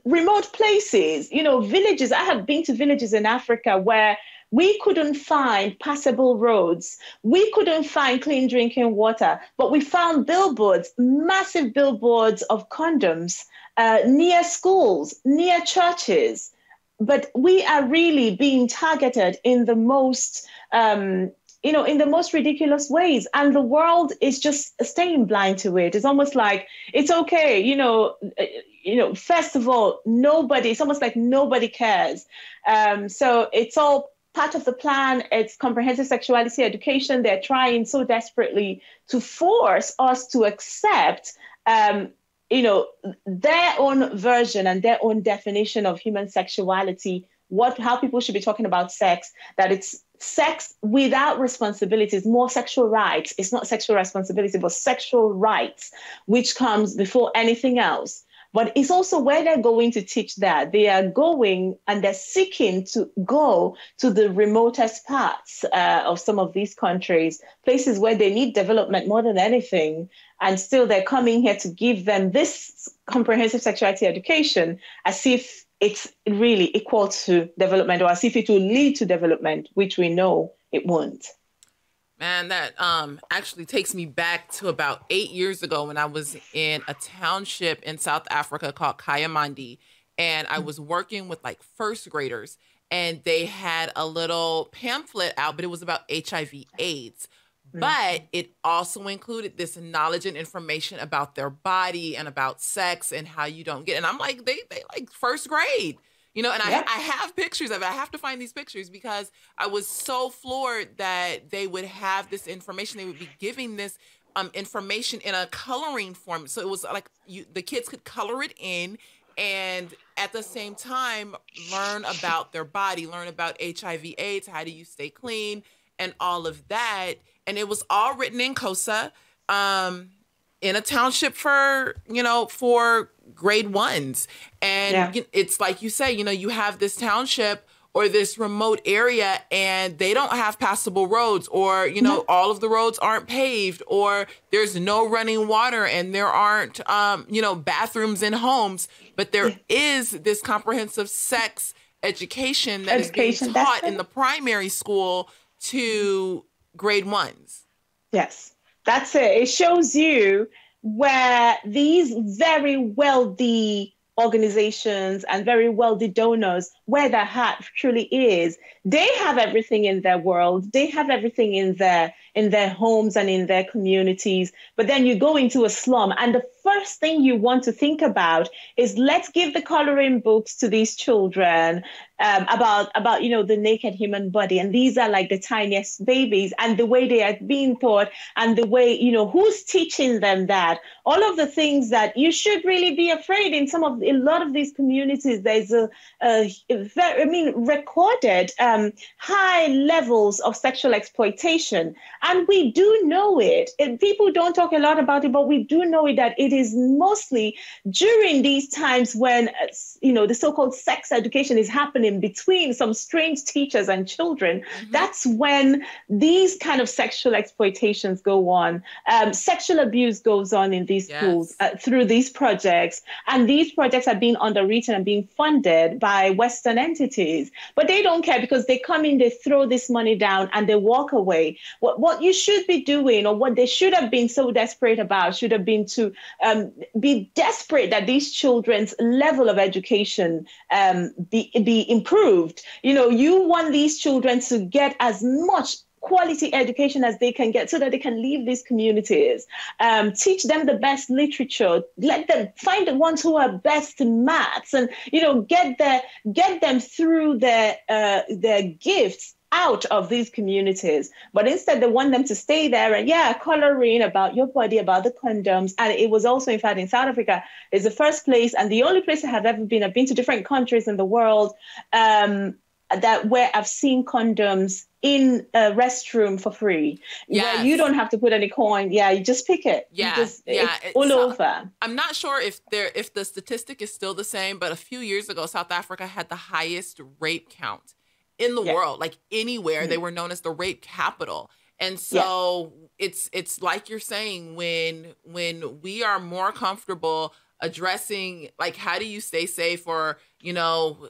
remote places, you know, villages. I have been to villages in Africa where we couldn't find passable roads. We couldn't find clean drinking water, but we found billboards, massive billboards of condoms uh, near schools, near churches. But we are really being targeted in the most um, you know, in the most ridiculous ways. And the world is just staying blind to it. It's almost like it's okay, you know, uh, you know, first of all, nobody, it's almost like nobody cares. Um, so it's all part of the plan. It's comprehensive sexuality education. They're trying so desperately to force us to accept um, you know, their own version and their own definition of human sexuality, what how people should be talking about sex, that it's sex without responsibilities, more sexual rights. It's not sexual responsibility, but sexual rights, which comes before anything else. But it's also where they're going to teach that. They are going and they're seeking to go to the remotest parts uh, of some of these countries, places where they need development more than anything. And still, they're coming here to give them this comprehensive sexuality education as if it's really equal to development or as if it will lead to development, which we know it won't. Man, that um, actually takes me back to about eight years ago when I was in a township in South Africa called Kayamandi. And I was working with like first graders, and they had a little pamphlet out, but it was about HIV AIDS. But it also included this knowledge and information about their body and about sex and how you don't get. And I'm like, they they like first grade. You know, and yeah. I, I have pictures of it. I have to find these pictures because I was so floored that they would have this information. They would be giving this um, information in a coloring form. So it was like you, the kids could color it in and at the same time learn about their body, learn about HIV AIDS, how do you stay clean, and all of that. And it was all written in Xhosa. Um, in a township for you know for grade ones. And yeah. it's like you say you know you have this township or this remote area and they don't have passable roads or you know all of the roads aren't paved or there's no running water and there aren't um, you know bathrooms in homes. But there is this comprehensive sex education that education, is being taught in the primary school to grade ones. Yes that's it. It shows you where these very wealthy organizations and very wealthy donors, where their heart truly is, they have everything in their world. They have everything in their in their homes and in their communities. But then you go into a slum, and the first thing you want to think about is let's give the coloring books to these children um, about about you know the naked human body and these are like the tiniest babies and the way they are being taught and the way you know who's teaching them that all of the things that you should really be afraid in some of a lot of these communities there's a, a, a very i mean recorded um, high levels of sexual exploitation and we do know it. it people don't talk a lot about it but we do know it that it is mostly during these times when uh, you know the so-called sex education is happening between some strange teachers and children mm-hmm. that's when these kind of sexual exploitations go on um, sexual abuse goes on in these yes. schools uh, through these projects and these projects are being underwritten and being funded by western entities but they don't care because they come in they throw this money down and they walk away what, what you should be doing or what they should have been so desperate about should have been to um, be desperate that these children's level of education um, be, be improved. You know, you want these children to get as much quality education as they can get so that they can leave these communities um, teach them the best literature let them find the ones who are best in maths and you know get their get them through their uh, their gifts out of these communities, but instead they want them to stay there and yeah, coloring about your body, about the condoms. And it was also, in fact, in South Africa, is the first place and the only place I have ever been. I've been to different countries in the world um, that where I've seen condoms in a restroom for free. Yeah, you don't have to put any coin. Yeah, you just pick it. Yeah, just, yeah, it's all over. I'm not sure if there if the statistic is still the same, but a few years ago, South Africa had the highest rape count in the yeah. world, like anywhere. Mm-hmm. They were known as the rape capital. And so yeah. it's it's like you're saying when when we are more comfortable addressing like how do you stay safe or you know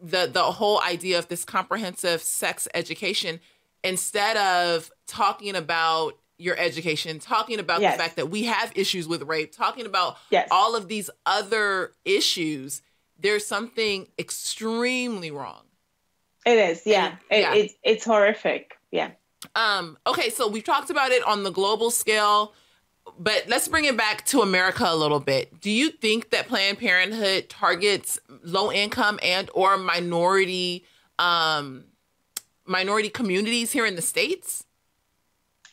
the the whole idea of this comprehensive sex education instead of talking about your education, talking about yes. the fact that we have issues with rape, talking about yes. all of these other issues, there's something extremely wrong. It is, yeah. And, it, yeah. It's it's horrific. Yeah. Um, okay, so we've talked about it on the global scale, but let's bring it back to America a little bit. Do you think that Planned Parenthood targets low income and or minority um, minority communities here in the states?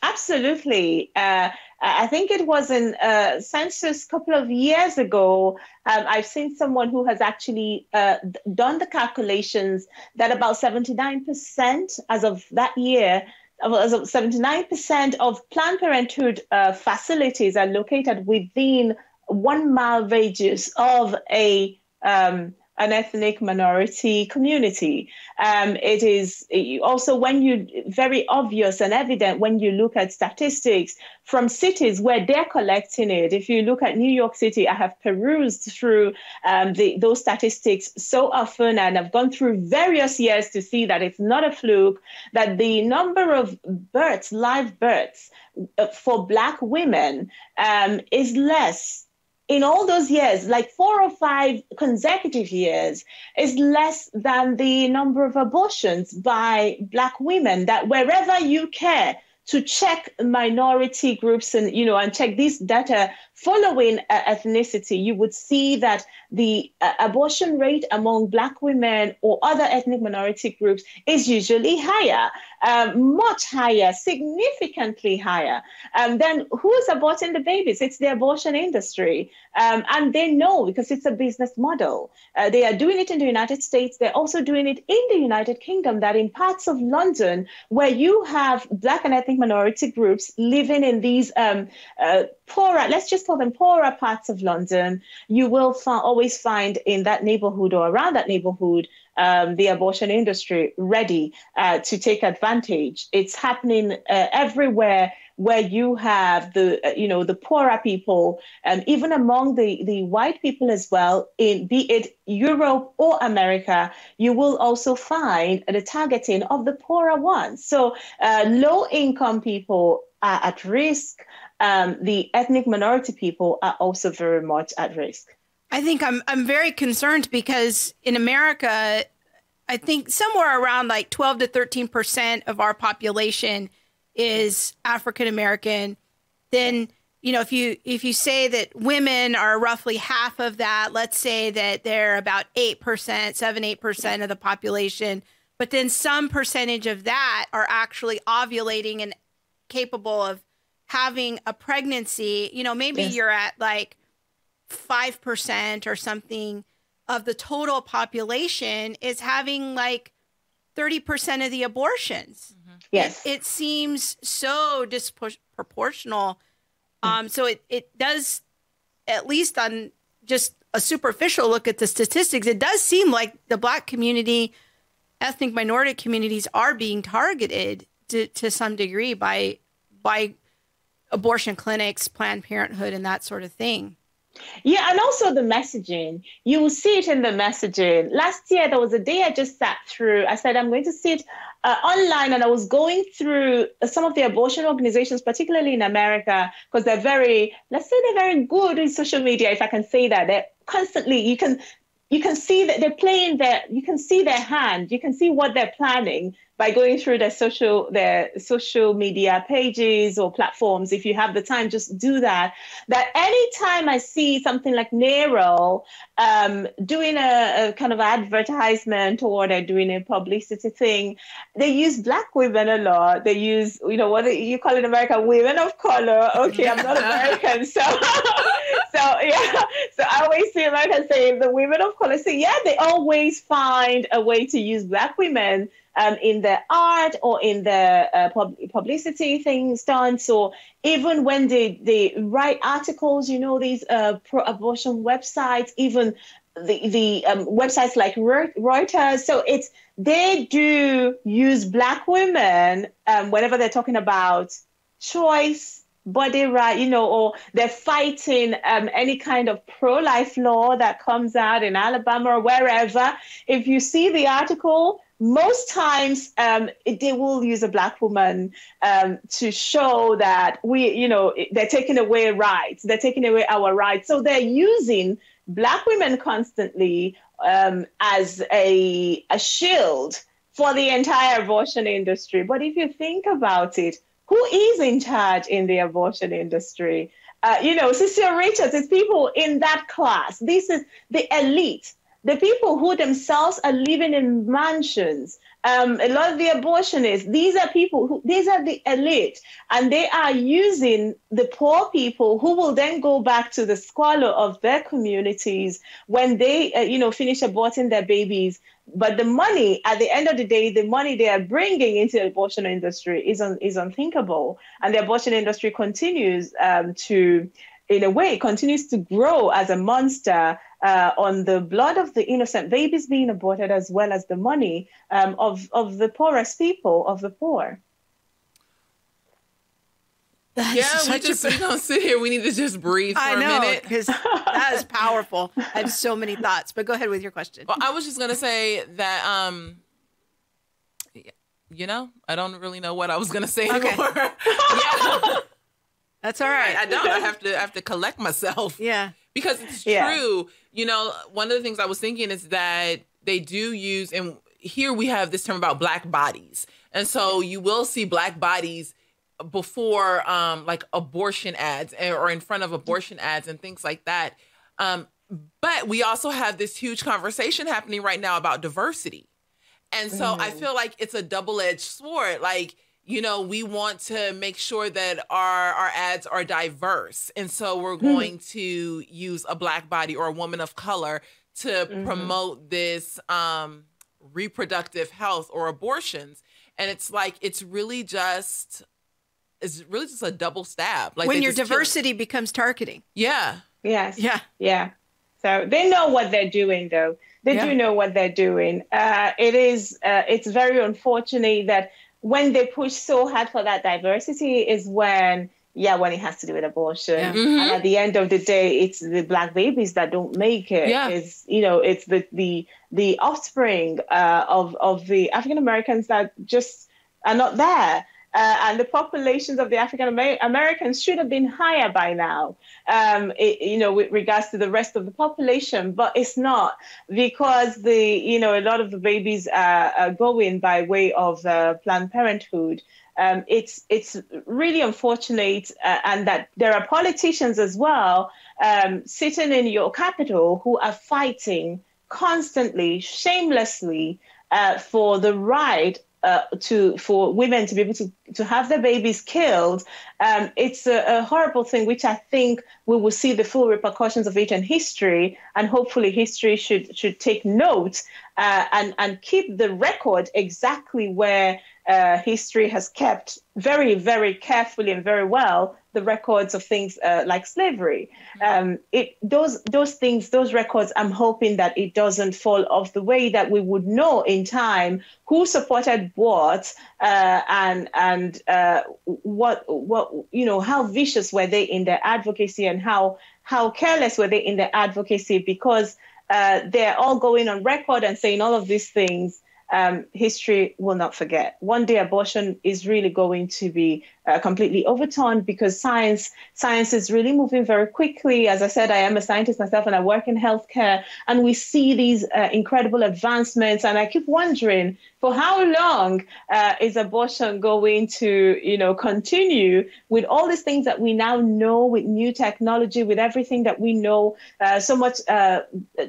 Absolutely. Uh, I think it was in a census a couple of years ago. Um, I've seen someone who has actually uh, done the calculations that about 79% as of that year, 79% of Planned Parenthood uh, facilities are located within one mile radius of a um, an ethnic minority community. Um, it is also when you very obvious and evident when you look at statistics from cities where they're collecting it. If you look at New York City, I have perused through um, the, those statistics so often, and I've gone through various years to see that it's not a fluke. That the number of births, live births, uh, for Black women um, is less in all those years, like four or five consecutive years, is less than the number of abortions by Black women. That wherever you care to check minority groups and you know and check this data following uh, ethnicity, you would see that the uh, abortion rate among Black women or other ethnic minority groups is usually higher, um, much higher, significantly higher. Um, then who is aborting the babies? It's the abortion industry. Um, and they know because it's a business model. Uh, they are doing it in the United States. They're also doing it in the United Kingdom, that in parts of London where you have Black and ethnic minority groups living in these um, uh, poorer, let's just them poorer parts of London, you will fa- always find in that neighborhood or around that neighborhood um, the abortion industry ready uh, to take advantage. It's happening uh, everywhere where you have the uh, you know the poorer people and um, even among the the white people as well in be it Europe or America you will also find the targeting of the poorer ones so uh, low income people are at risk um, the ethnic minority people are also very much at risk. I think I'm I'm very concerned because in America, I think somewhere around like 12 to 13 percent of our population is African American. Then you know if you if you say that women are roughly half of that, let's say that they're about eight percent, seven eight percent of the population, but then some percentage of that are actually ovulating and capable of having a pregnancy, you know, maybe yes. you're at like 5% or something of the total population is having like 30% of the abortions. Mm-hmm. Yes. It, it, seems so disproportional. Mm. Um, so it, it does, at least on just a superficial look at the statistics, it does seem like the Black community, ethnic minority communities are being targeted to, to some degree by by abortion clinics, Planned Parenthood, and that sort of thing. Yeah, and also the messaging. You will see it in the messaging. Last year, there was a day I just sat through. I said, I'm going to sit uh, online, and I was going through some of the abortion organizations, particularly in America, because they're very, let's say, they're very good in social media, if I can say that. They're constantly, you can you can see that they're playing their you can see their hand you can see what they're planning by going through their social their social media pages or platforms if you have the time just do that. That anytime i see something like NARAL um, doing a, a, kind of advertisement or they're doing a publicity thing they use black women a lot. They use you know what you call in america? Women of color. Okay i'm not american so so yeah. So i always see americans saying the women of color so yeah they always find a way to use black women um, in the art or in the uh, pub- publicity things done. So even when they, they write articles, you know, these uh, pro-abortion websites, even the, the um, websites like Reuters. So it's they do use black women um, whenever they're talking about choice, body right, you know, or they're fighting um, any kind of pro-life law that comes out in Alabama or wherever. If you see the article, most times um, they will use a black woman um, to show that we, you know, they're taking away rights, they're taking away our rights. So they're using black women constantly um, as a, a shield for the entire abortion industry. But if you think about it, who is in charge in the abortion industry? Uh, you know, Cecile Richards, it's people in that class. This is the elite, the people who themselves are living in mansions. Um, a lot of the abortionists, these are people who, these are the elite, and they are using the poor people who will then go back to the squalor of their communities when they, uh, you know, finish aborting their babies but the money, at the end of the day, the money they are bringing into the abortion industry is un, is unthinkable, and the abortion industry continues um, to, in a way, continues to grow as a monster uh, on the blood of the innocent babies being aborted, as well as the money um, of of the poorest people of the poor. That yeah, we just a... don't sit here. We need to just breathe for I know, a minute because that is powerful. I have so many thoughts, but go ahead with your question. Well, I was just gonna say that, um, you know, I don't really know what I was gonna say okay. anymore. yeah. That's all right. I don't. I have to. I have to collect myself. Yeah. Because it's yeah. true. You know, one of the things I was thinking is that they do use, and here we have this term about black bodies, and so you will see black bodies before um like abortion ads eh, or in front of abortion ads and things like that. Um but we also have this huge conversation happening right now about diversity. And so mm. i feel like it's a double-edged sword. Like you know we want to make sure that our our ads are diverse and so we're hmm. going mm. to use a black body or a woman of color to mm-hmm. promote this um reproductive health or abortions and it's like it's really just it's really just a double stab. Like when your diversity becomes targeting. Yeah. Yes. Yeah. Yeah. So they know what they're doing, though. They yeah. do know what they're doing. Uh, it is. Uh, it's very unfortunate that when they push so hard for that diversity is when yeah, when it has to do with abortion. Yeah. Mm-hmm. And at the end of the day, it's the black babies that don't make it. Yeah. It's you know, it's the the the offspring uh, of of the African Americans that just are not there. Uh, and the populations of the African Amer- Americans should have been higher by now, um, it, you know, with regards to the rest of the population, but it's not because the, you know, a lot of the babies are, are going by way of uh, Planned Parenthood. Um, it's it's really unfortunate, uh, and that there are politicians as well um, sitting in your capital who are fighting constantly, shamelessly, uh, for the right uh, to for women to be able to to have their babies killed, um, it's a, a, horrible thing, which I think we will see the full repercussions of it in history, and hopefully history should should take note uh, and and keep the record exactly where uh, history has kept very very carefully and very well the records of things uh, like slavery. Um, it those those things, those records. I'm hoping that it doesn't fall off the way that we would know in time who supported what uh, and and uh, what what you know how vicious were they in their advocacy and how how careless were they in their advocacy because uh, they're all going on record and saying all of these things um, history will not forget. One day abortion is really going to be uh, completely overturned because science science is really moving very quickly. As I said, I am a scientist myself and I work in healthcare, and we see these uh, incredible advancements. And I keep wondering, for how long uh, is abortion going to, you know, continue with all these things that we now know, with new technology, with everything that we know? Uh, so much, uh,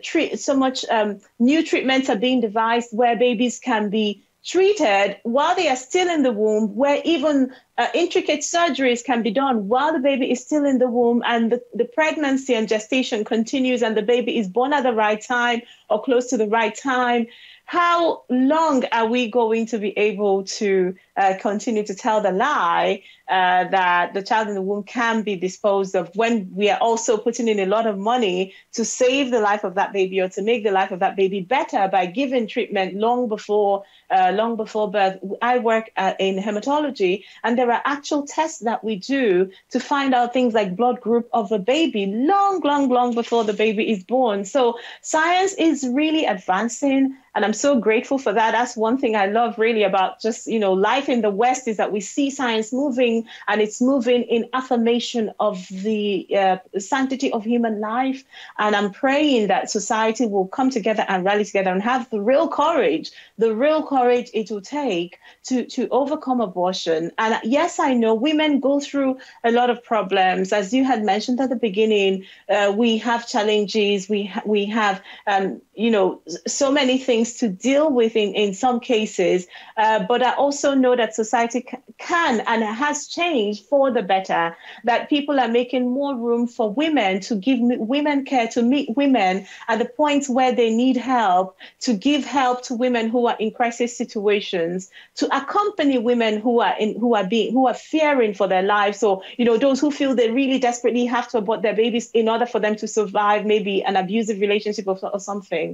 treat, so much um, new treatments are being devised where babies can be treated while they are still in the womb, where even uh, intricate surgeries can be done while the baby is still in the womb and the, the pregnancy and gestation continues and the baby is born at the right time or close to the right time. How long are we going to be able to uh, continue to tell the lie uh, that the child in the womb can be disposed of when we are also putting in a lot of money to save the life of that baby or to make the life of that baby better by giving treatment long before uh, long before birth. I work uh, in hematology, and there are actual tests that we do to find out things like blood group of a baby long, long, long before the baby is born. So science is really advancing and i'm so grateful for that that's one thing i love really about just you know life in the west is that we see science moving moving and it's moving in affirmation of the uh, sanctity of human life. And I'm praying that society will come together and rally together and have the real courage, the real courage it will take to, to overcome abortion. And yes, I know women go through a lot of problems. As you had mentioned at the beginning, uh, we have challenges, we, ha- we have, um, you know, so many things to deal with in, in some cases. Uh, but I also know that society c- can and has changed for the better, that people are making more room for women to give women care, to meet women at the points where they need help, to give help to women who are in crisis situations, to accompany women who are in who are being who are fearing for their lives, or you know those who feel they really desperately have to abort their babies in order for them to survive maybe an abusive relationship or, or something.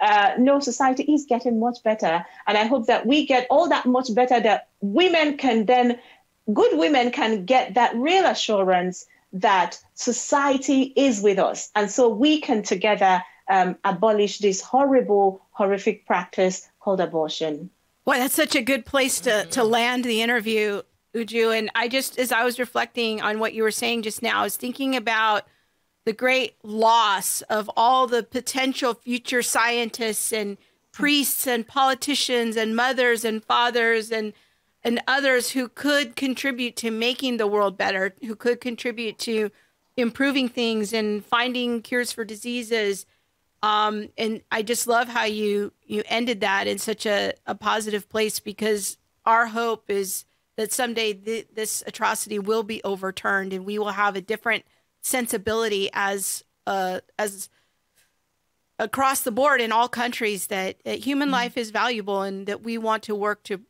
Uh, no, society is getting much better, and I hope that we get all that much better that women can then good women can get that real assurance that society is with us. And so we can together um, abolish this horrible, horrific practice called abortion. Boy, that's such a good place to, to land the interview, Uju. And I just, as I was reflecting on what you were saying just now, I was thinking about the great loss of all the potential future scientists and priests and politicians and mothers and fathers and and others who could contribute to making the world better, who could contribute to improving things and finding cures for diseases. Um, and I just love how you you ended that in such a, a positive place because our hope is that someday th- this atrocity will be overturned and we will have a different sensibility as uh, as across the board in all countries that, that human mm-hmm. life is valuable and that we want to work to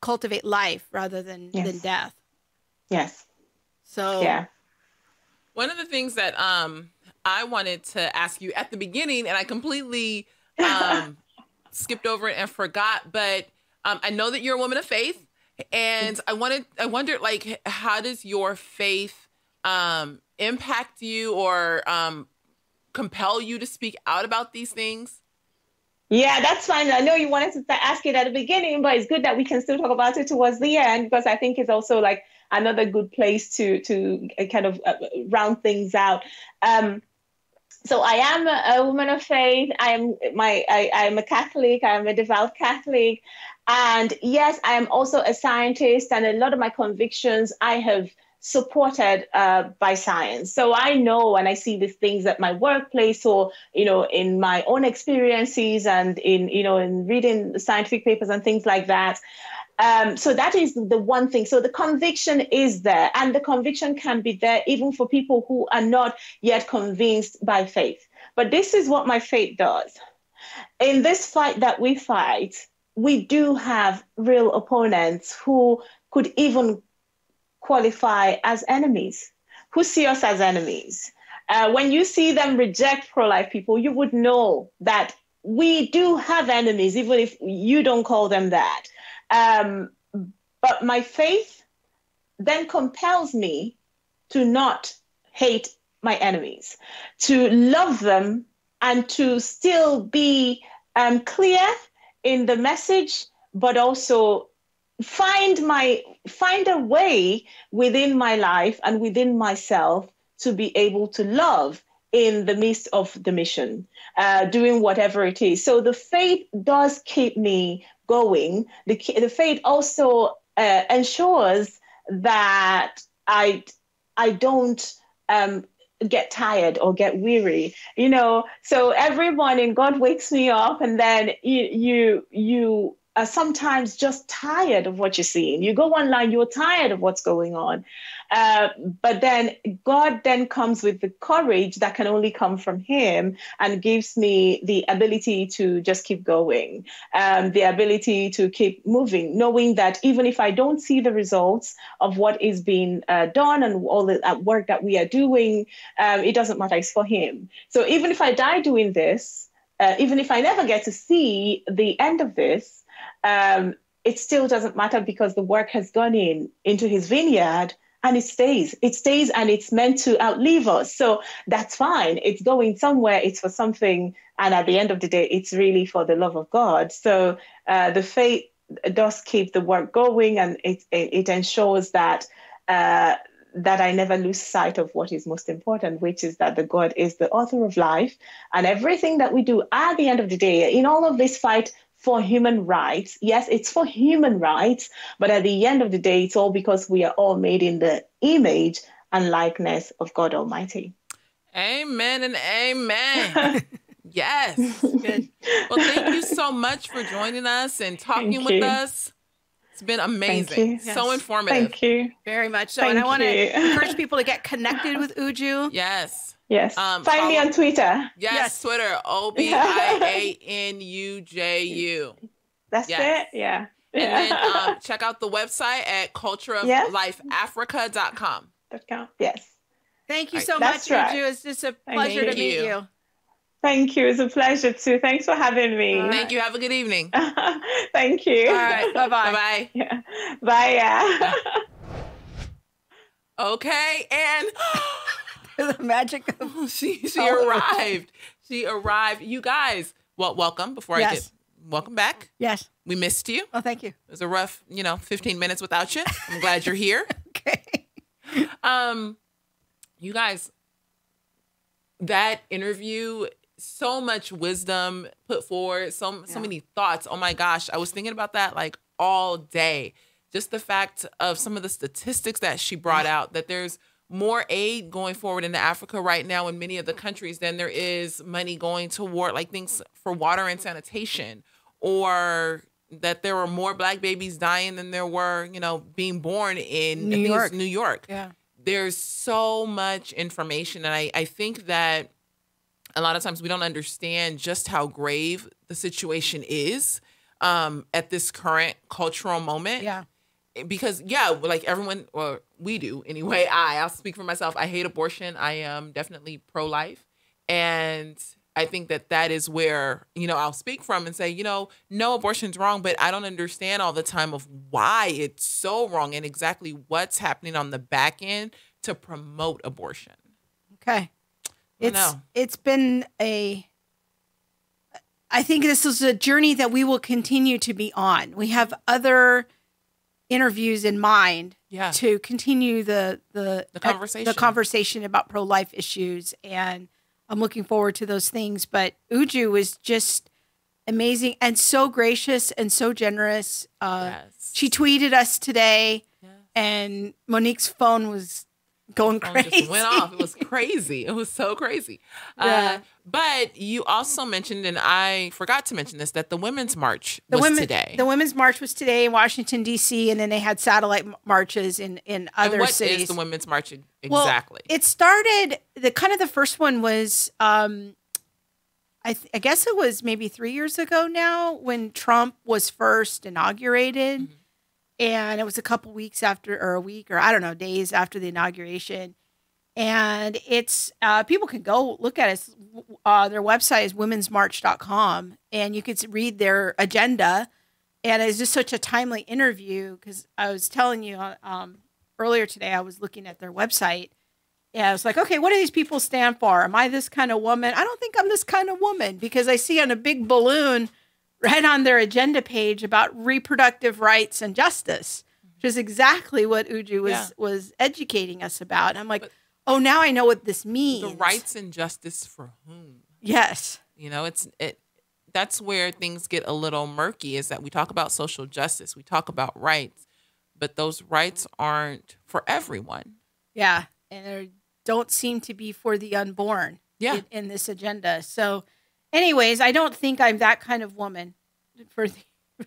cultivate life rather than yes. than death. Yes. So yeah. One of the things that um I wanted to ask you at the beginning, and I completely um skipped over it and forgot, but um, I know that you're a woman of faith, and I wanted I wondered like how does your faith um impact you or um compel you to speak out about these things? Yeah, that's fine. I know you wanted to ask it at the beginning, but it's good that we can still talk about it towards the end because I think it's also like another good place to to uh, kind of uh, round things out. Um, so I am a woman of faith. I am my I, I'm a Catholic. I am a devout Catholic, and yes, I am also a scientist. And a lot of my convictions I have supported uh, by science. So I know and I see these things at my workplace or, you know, in my own experiences and in, you know, in reading scientific papers and things like that. Um, so that is the one thing. So the conviction is there, and the conviction can be there even for people who are not yet convinced by faith. But this is what my faith does. In this fight that we fight, we do have real opponents who could even qualify as enemies, who see us as enemies. Uh, when you see them reject pro life people, you would know that we do have enemies, even if you don't call them that. Um, but my faith then compels me to not hate my enemies, to love them, and to still be um, clear in the message, but also find my find a way within my life and within myself to be able to love in the midst of the mission, uh, doing whatever it is. So the faith does keep me going. The, the faith also uh, ensures that I I don't um, get tired or get weary. You know, so every morning God wakes me up, and then you you you are sometimes just tired of what you're seeing. You go online, you're tired of what's going on. Uh, but then God then comes with the courage that can only come from Him and gives me the ability to just keep going, um, the ability to keep moving, knowing that even if I don't see the results of what is being uh, done and all the uh, work that we are doing, um, it doesn't matter. It's for Him. So even if I die doing this, uh, even if I never get to see the end of this, um, it still doesn't matter because the work has gone in into his vineyard and it stays. It stays and it's meant to outlive us. So that's fine. It's going somewhere. It's for something. And at the end of the day, it's really for the love of God. So uh, the faith does keep the work going and it, it, it ensures that uh, that I never lose sight of what is most important, which is that the God is the author of life. And everything that we do at the end of the day, in all of this fight for human rights, yes, it's for human rights, but at the end of the day, it's all because we are all made in the image and likeness of God Almighty. Amen and amen. yes. Good. Well, thank you so much for joining us and talking with us. It's been amazing. So yes. informative. Thank you. Very much so. Thank and I want to encourage people to get connected with Uju. Yes. Yes. Um, Find follow- me on Twitter. Yes, yes. Twitter. O B I A N U J U. That's yes. it. Yeah. And then um, check out the website at cultureoflifeafrica.com. .com. Yes. Thank you so much, right. Uju. It's just a pleasure Thank to meet you. You. Thank you. It's a pleasure too. Thanks for having me. Right. Thank you. Have a good evening. Thank you. All right. Bye bye. Bye yeah. Bye. Yeah. okay. And the magic of she she arrived. She arrived. You guys, well, welcome. Before yes. I get welcome back. Yes. We missed you. Oh, thank you. It was a rough, you know, 15 minutes without you. I'm glad you're here. okay. Um, you guys, that interview so much wisdom put forward, so yeah. so many thoughts. Oh my gosh, I was thinking about that like all day. Just the fact of some of the statistics that she brought out that there's more aid going forward into Africa right now in many of the countries than there is money going toward like things for water and sanitation or that there were more black babies dying than there were, you know, being born in New York. New York. Yeah. There's so much information and I, I think that a lot of times we don't understand just how grave the situation is um, at this current cultural moment. Yeah. Because yeah, like everyone, or we do anyway. I, I'll speak for myself. I hate abortion. I am definitely pro-life, and I think that that is where you know I'll speak from and say, you know, no, abortion's wrong, but I don't understand all the time of why it's so wrong and exactly what's happening on the back end to promote abortion. Okay. It's it's been a I think this is a journey that we will continue to be on. We have other interviews in mind yeah. to continue the the the conversation the conversation about pro life issues, and I'm looking forward to those things. But Uju was just amazing and so gracious and so generous. Uh, yes. She tweeted us today, yes. and Monique's phone was going crazy. Just went off. It was crazy. It was so crazy. Yeah. Uh, but you also mentioned, and I forgot to mention this, that the Women's March the was women, today. The Women's March was today in Washington D.C., and then they had satellite marches in in other and what cities. What is the Women's March exactly? Well, it started. The kind of the first one was. Um, I, th- I guess it was maybe three years ago now when Trump was first inaugurated. Mm-hmm and it was a couple weeks after or a week or i don't know days after the inauguration. And it's uh, people can go look at it. Uh, their website is womensmarch.com and you could read their agenda. And it's just such a timely interview because i was telling you uh, um, earlier today i was looking at their website and i was like okay what do these people stand for? Am i this kind of woman? I don't think i'm this kind of woman because i see on a big balloon right on their agenda page about reproductive rights and justice, which is exactly what Uju was yeah. was educating us about. And I'm like, but oh, now I know what this means. The rights and justice for whom? Yes. You know, it's it. That's where things get a little murky. Is that we talk about social justice, we talk about rights, but those rights aren't for everyone. Yeah, and they don't seem to be for the unborn. Yeah. in, in this agenda. So anyways, I don't think I'm that kind of woman for the,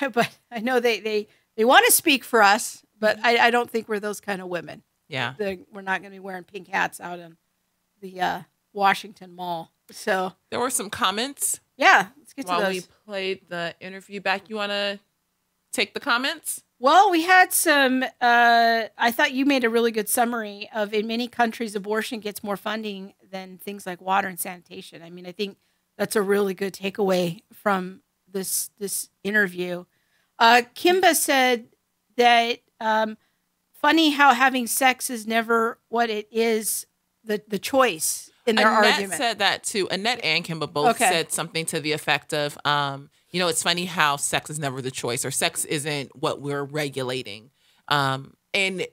but I know they they they want to speak for us, but I, I don't think we're those kind of women. Yeah, the, we're not going to be wearing pink hats out in the uh, Washington Mall. So there were some comments. Yeah, let's get while to those. we played the interview back. You want to take the comments? Well, we had some. Uh, I thought you made a really good summary of in many countries, abortion gets more funding than things like water and sanitation. I mean, I think that's a really good takeaway from this this interview. Uh, Kimba said that um, funny how having sex is never what it is the the choice in their Annette argument. said that too. Annette and Kimba both okay. said something to the effect of, um, you know, it's funny how sex is never the choice or sex isn't what we're regulating. Um, and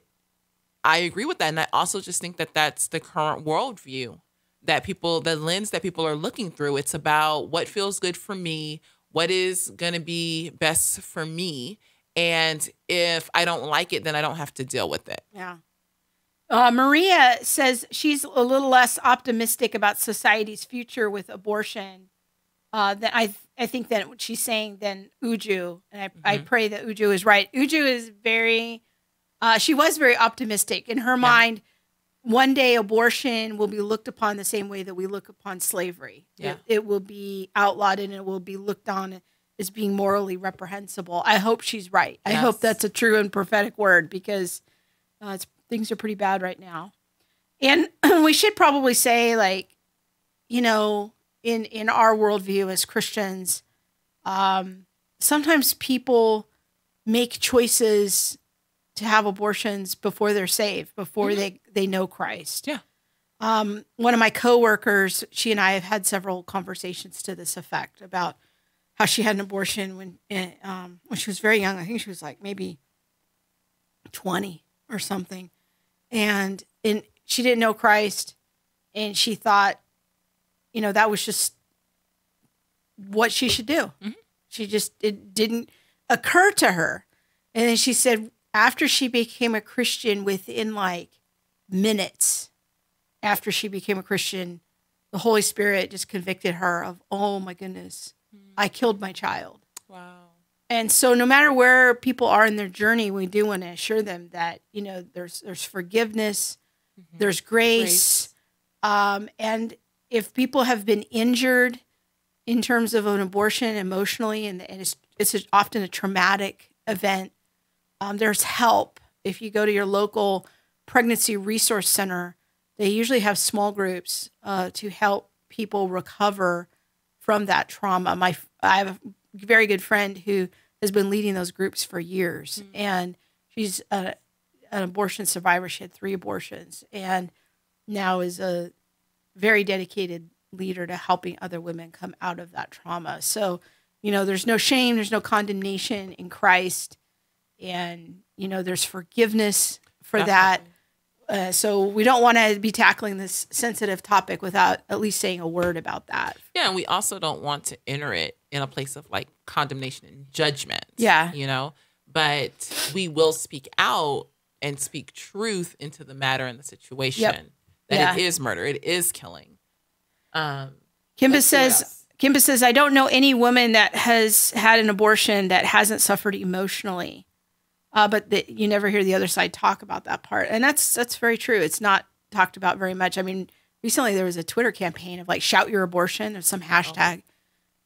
I agree with that. And I also just think that that's the current worldview that people, the lens that people are looking through. It's about what feels good for me, what is going to be best for me. And if I don't like it, then I don't have to deal with it. Yeah. Uh, Maria says she's a little less optimistic about society's future with abortion uh, than I I think that what she's saying than Uju, and I, mm-hmm. I pray that Uju is right. Uju is very, uh, she was very optimistic in her yeah. mind. One day, abortion will be looked upon the same way that we look upon slavery. Yeah. It, it will be outlawed and it will be looked on as being morally reprehensible. I hope she's right. Yes. I hope that's a true and prophetic word because uh, things are pretty bad right now. And we should probably say, like, you know, in in our worldview as Christians, um, sometimes people make choices to have abortions before they're saved, before mm-hmm. they they know Christ. Yeah. Um, one of my coworkers, she and I have had several conversations to this effect about how she had an abortion when eh, um, when she was very young. I think she was like maybe twenty or something, and in she didn't know Christ, and she thought you know, that was just what she should do. Mm-hmm. She just, it didn't occur to her. And then she said, after she became a Christian, within like minutes after she became a Christian, the Holy Spirit just convicted her of, oh my goodness, mm-hmm. I killed my child. Wow. And so no matter where people are in their journey, we do want to assure them that, you know, there's there's forgiveness, mm-hmm. there's grace, grace. Um, and if people have been injured in terms of an abortion emotionally, and, and it's, it's often a traumatic event, um, there's help. If you go to your local pregnancy resource center, they usually have small groups uh, to help people recover from that trauma. My I have a very good friend who has been leading those groups for years, mm-hmm. and she's a, an abortion survivor. She had three abortions, and now is a very dedicated leader to helping other women come out of that trauma. So, you know, there's no shame, there's no condemnation in Christ, and you know, there's forgiveness for that. Uh, so we don't want to be tackling this sensitive topic without at least saying a word about that. Yeah, and we also don't want to enter it in a place of like condemnation and judgment. Yeah, you know, but we will speak out and speak truth into the matter and the situation. Yep that yeah. it is murder, it is killing. Um, Kimba says, Kimba says, I don't know any woman that has had an abortion that hasn't suffered emotionally. Uh, but the, you never hear the other side talk about that part, and that's that's very true. It's not talked about very much. I mean, recently there was a Twitter campaign of like "shout your abortion" or some hashtag, oh.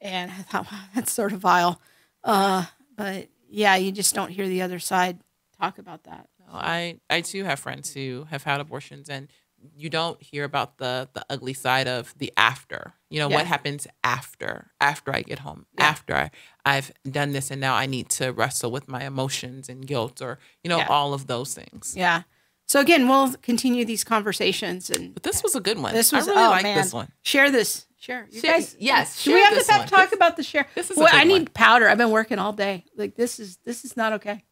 and I thought wow, that's sort of vile. Uh, but yeah, you just don't hear the other side talk about that. I I too have friends who have had abortions, and you don't hear about the the ugly side of the after. You know, yeah. what happens after after I get home, yeah. after I, I've done this and now I need to wrestle with my emotions and guilt or, you know, yeah. all of those things. Yeah. So again, we'll continue these conversations and But this was a good one. This was I really oh, like man. this one. Share this. Share. You share, guys yes. Should we have to talk about the share? This is well, I need one. powder. I've been working all day. Like this is this is not okay.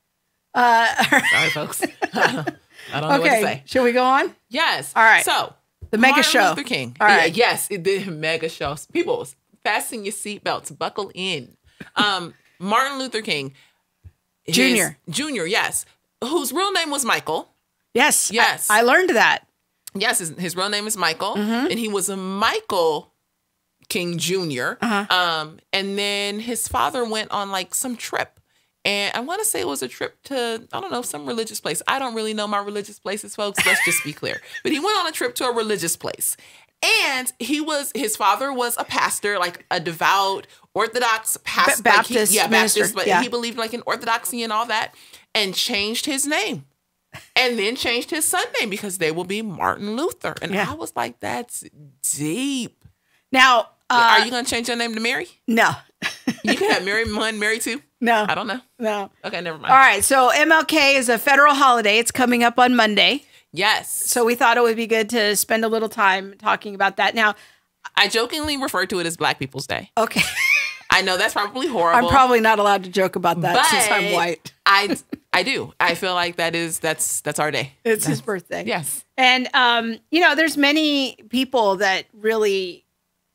Uh, Sorry, folks. I don't know okay. what to say. Should we go on? Yes. All right. So the mega Martin show. Luther King. All right. Yeah, yes, the mega show. People, fasten your seatbelts, buckle in. Um, Martin Luther King, Junior. Junior, yes, whose real name was Michael. Yes. Yes. I, I learned that. Yes, his, his real name is Michael, mm-hmm. and he was a Michael King junior uh-huh. Um, and then his father went on like some trip and I want to say it was a trip to, I don't know, some religious place. I don't really know my religious places, folks. Let's just be clear. But he went on a trip to a religious place. And he was, his father was a pastor, like a devout Orthodox pastor. Baptist. Like he, yeah, minister. Baptist, but yeah. he believed like in Orthodoxy and all that, and changed his name. And then changed his son name because they will be Martin Luther. And yeah. I was like, that's deep. Now, uh, are you going to change your name to Mary? No. You can have Mary one, Mary two. No. I don't know. No. Okay, never mind. All right. So MLK is a federal holiday. It's coming up on Monday. Yes. So we thought it would be good to spend a little time talking about that. Now, I jokingly refer to it as Black People's Day. Okay. I know that's probably horrible. I'm probably not allowed to joke about that since I'm white. I I do. I feel like that is that's that's our day. It's that's, his birthday. Yes. And um, you know, there's many people that really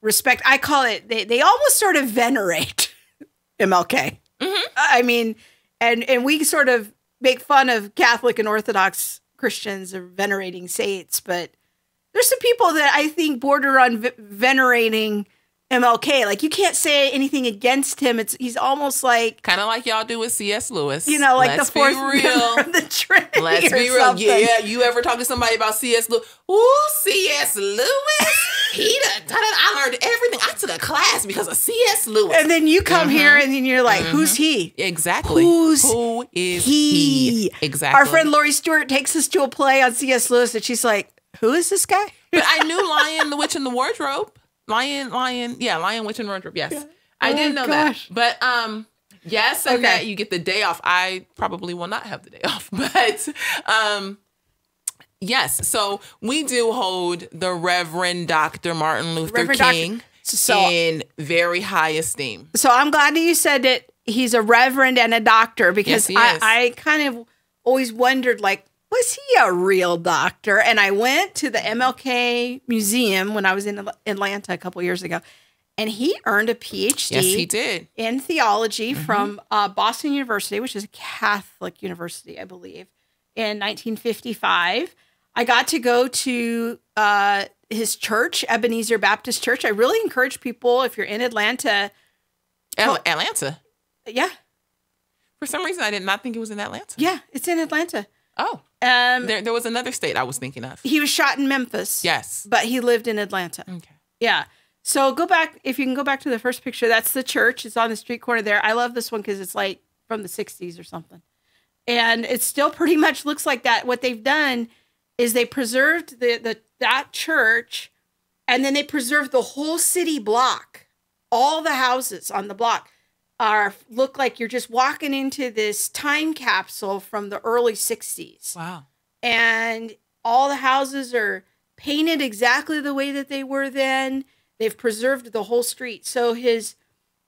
respect. I call it. They they almost sort of venerate MLK. Mm-hmm. I mean, and and we sort of make fun of Catholic and Orthodox Christians of venerating saints, but there's some people that I think border on v- venerating MLK. Like you can't say anything against him. It's he's almost like kind of like y'all do with C.S. Lewis. You know, like Let's the fourth real. the Trinity. Let's be real. Something. Yeah, you ever talk to somebody about C.S. Lewis? Ooh, C.S. Lewis. he done, I learned everything. I took a class because of C.S. Lewis. And then you come mm-hmm. here and then you're like, mm-hmm. who's he? Exactly. Who's Who is he? he? Exactly. Our friend Lori Stewart takes us to a play on C.S. Lewis and she's like, who is this guy? but I knew Lion, the Witch, and the Wardrobe. Lion, Lion, yeah, Lion, Witch, and Wardrobe. Yes, yeah. I oh did know gosh. that. But um, yes, and okay. that you get the day off. I probably will not have the day off, but um, yes. So we do hold the Reverend Dr. Martin Luther Reverend King Dr. So, in very high esteem. So I'm glad that you said that he's a reverend and a doctor because yes, I, I kind of always wondered like was he a real doctor? And I went to the MLK Museum when I was in Atlanta a couple years ago, and he earned a PhD. Yes, he did in theology mm-hmm. from uh, Boston University, which is a Catholic university, I believe, in 1955. I got to go to uh, his church, Ebenezer Baptist Church. I really encourage people if you're in Atlanta. Atlanta. Yeah. For some reason, I did not think it was in Atlanta. Yeah, it's in Atlanta. Oh. Um, there, there was another state I was thinking of. He was shot in Memphis. Yes. But he lived in Atlanta. Okay. Yeah. So go back, if you can go back to the first picture, that's the church. It's on the street corner there. I love this one because it's like from the 60s or something. And it still pretty much looks like that. What they've done is they preserved the, the that church and then they preserved the whole city block, all the houses on the block are look like you're just walking into this time capsule from the early 60s. Wow. And all the houses are painted exactly the way that they were then. They've preserved the whole street. So his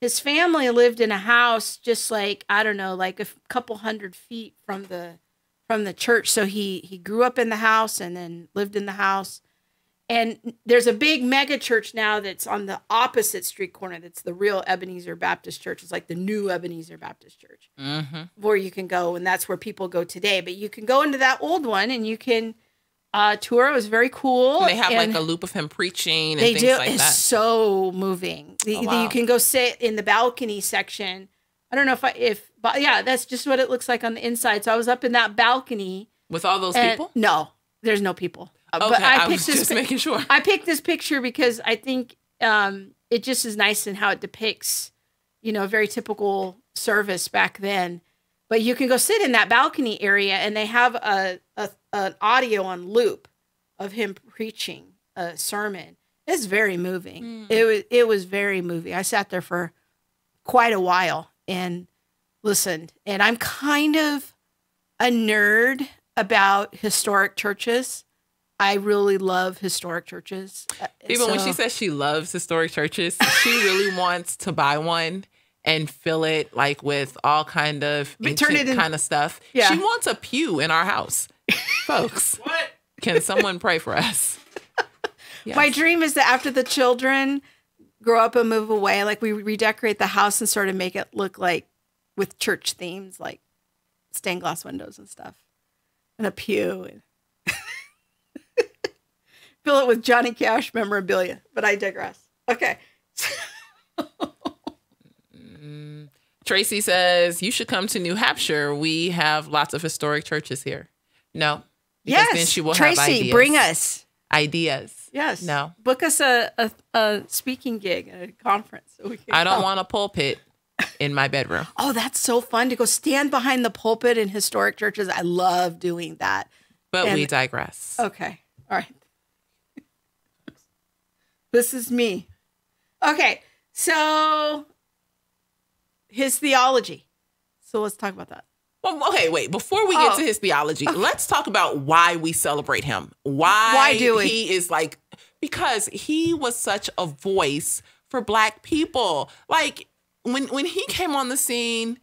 his family lived in a house just like I don't know, like a couple hundred feet from the from the church. So he he grew up in the house and then lived in the house and there's a big mega church now that's on the opposite street corner. That's the real Ebenezer Baptist Church. It's like the new Ebenezer Baptist Church, mm-hmm. where you can go, and that's where people go today. But you can go into that old one, and you can uh, tour. It was very cool. And they have and like a loop of him preaching. they do. Like it's that. so moving. The, oh, wow. You can go sit in the balcony section. I don't know if I if but yeah, that's just what it looks like on the inside. So I was up in that balcony with all those people. No, there's no people. Okay, but I, I picked this, just making sure. I picked this picture because I think um, it just is nice in how it depicts, you know, a very typical service back then. But you can go sit in that balcony area, and they have a, a an audio on loop of him preaching a sermon. It's very moving. Mm. It was it was very moving. I sat there for quite a while and listened. And I'm kind of a nerd about historic churches. I really love historic churches. Uh, Even so, when she says she loves historic churches, she really wants to buy one and fill it like with all kind of turn it in, kind of stuff. Yeah. She wants a pew in our house. Folks. what? Can someone pray for us? Yes. My dream is that after the children grow up and move away, like we redecorate the house and sort of make it look like with church themes, like stained glass windows and stuff, and a pew. And fill it with Johnny Cash memorabilia. But I digress. Okay. Mm, Tracy says you should come to New Hampshire. We have lots of historic churches here. No. Yes. Then she will Tracy, bring us ideas. Yes. No. Book us a, a, a speaking gig at a conference. So I don't want a pulpit in my bedroom. oh, that's so fun to go stand behind the pulpit in historic churches. I love doing that. But and, we digress. Okay. All right. This is me. Okay, so his theology. So let's talk about that. Well, okay, wait. Before we get oh. to his theology, okay. let's talk about why we celebrate him. Why, why do we? he is like because he was such a voice for black people. Like when when he came on the scene,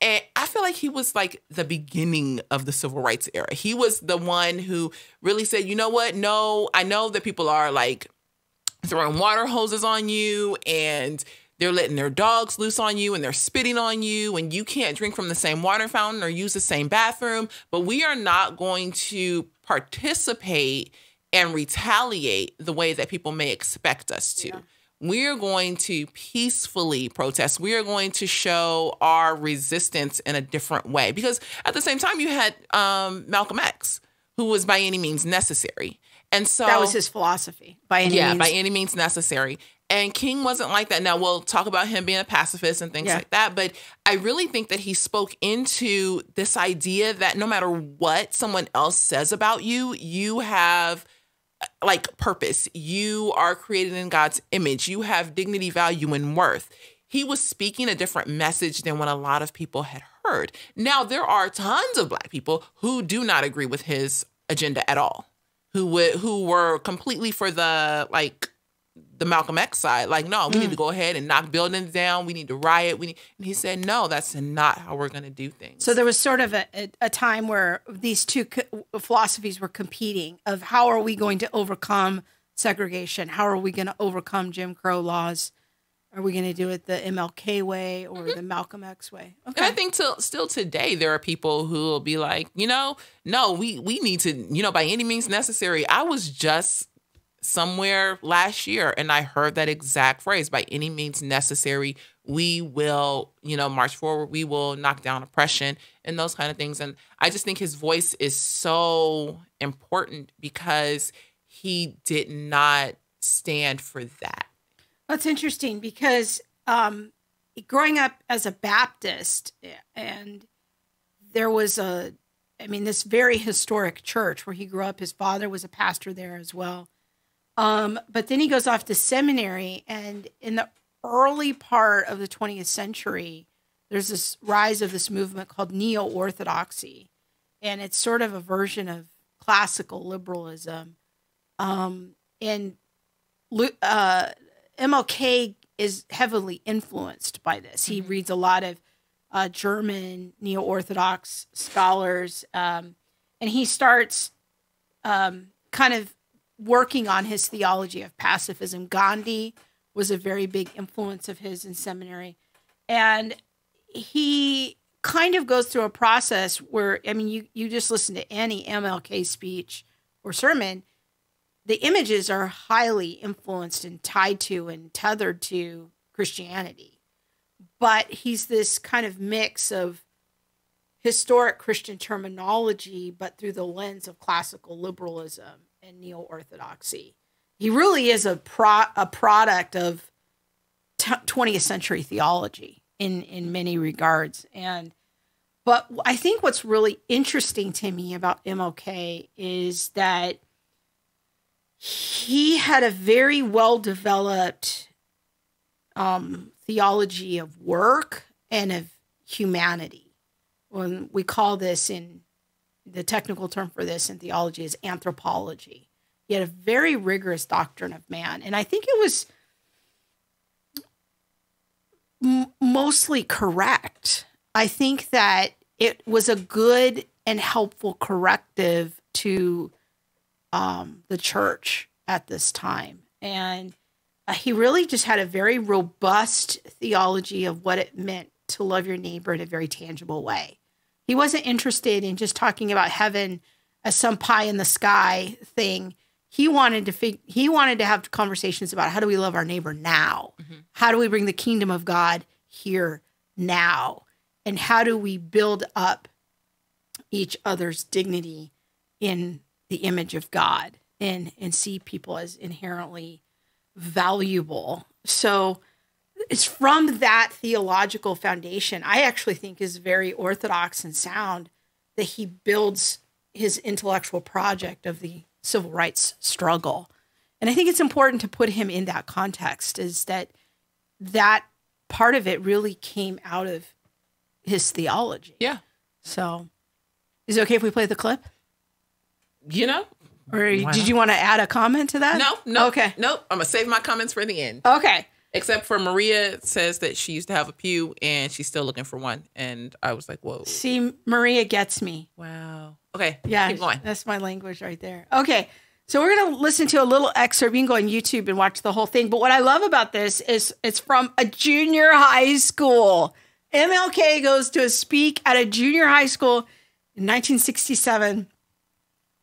And I feel like he was like the beginning of the civil rights era. He was the one who really said, you know what? No, I know that people are like throwing water hoses on you and they're letting their dogs loose on you and they're spitting on you and you can't drink from the same water fountain or use the same bathroom. But we are not going to participate and retaliate the way that people may expect us to. Yeah we're going to peacefully protest. We are going to show our resistance in a different way. Because at the same time, you had um, Malcolm X, who was by any means necessary. And so that was his philosophy by any yeah, means. by any means necessary. And King wasn't like that. Now we'll talk about him being a pacifist and things yeah. like that. But I really think that he spoke into this idea that no matter what someone else says about you, you have uh, – like purpose. You are created in God's image. You have dignity, value, and worth. He was speaking a different message than what a lot of people had heard. Now, there are tons of black people who do not agree with his agenda at all, who would who were completely for the like the Malcolm X side. Like, no, we mm. need to mm. go ahead and knock buildings down. We need to riot. We need, and he said, no, that's not how we're going to do things. So there was sort of a, a, time where these two philosophies were competing of how are we going to overcome segregation? How are we going to overcome Jim Crow laws? Are we going to do it the MLK way or mm-hmm. the Malcolm X way? Okay. And I think till still today there are people who will be like, you know, no, we we need to, you know, by any means necessary. I was just somewhere last year and I heard that exact phrase by any means necessary we will you know march forward we will knock down oppression and those kind of things and I just think his voice is so important because he did not stand for that. That's interesting because um growing up as a Baptist and there was a I mean this very historic church where he grew up his father was a pastor there as well um, but then he goes off to seminary, and in the early part of the 20th century, there's this rise of this movement called neo orthodoxy, and it's sort of a version of classical liberalism. Um, and uh, MLK is heavily influenced by this. He mm-hmm. reads a lot of uh, German neo Orthodox scholars, um, and he starts um, kind of working on his theology of pacifism. Gandhi was a very big influence of his in seminary. And he kind of goes through a process where, I mean, you, you just listen to any MLK speech or sermon, the images are highly influenced and tied to and tethered to Christianity. But he's this kind of mix of historic Christian terminology, but through the lens of classical liberalism and neo orthodoxy. He really is a pro, a product of t- 20th century theology in in many regards and but I think what's really interesting to me about MLK is that he had a very well developed um, theology of work and of humanity. When we call this in the technical term for this in theology is anthropology. He had a very rigorous doctrine of man. And I think it was mostly correct. I think that it was a good and helpful corrective to um, the church at this time. And uh, he really just had a very robust theology of what it meant to love your neighbor in a very tangible way. He wasn't interested in just talking about heaven as some pie in the sky thing. He wanted to fig- he wanted to have conversations about how do we love our neighbor now? Mm-hmm. How do we bring the kingdom of God here now? And how do we build up each other's dignity in the image of God and and see people as inherently valuable. So it's from that theological foundation I actually think is very orthodox and sound that he builds his intellectual project of the civil rights struggle. And I think it's important to put him in that context is that that part of it really came out of his theology. Yeah. So is it okay if we play the clip? You know, or did you want to add a comment to that? No, no. Okay. Nope. I'm going to save my comments for the end. Okay. Except for Maria says that she used to have a pew and she's still looking for one. And I was like, whoa. See, Maria gets me. Wow. Okay. Yeah. Keep going. That's my language right there. Okay. So we're going to listen to a little excerpt. You can go on YouTube and watch the whole thing. But what I love about this is it's from a junior high school. MLK goes to a speak at a junior high school in 1967.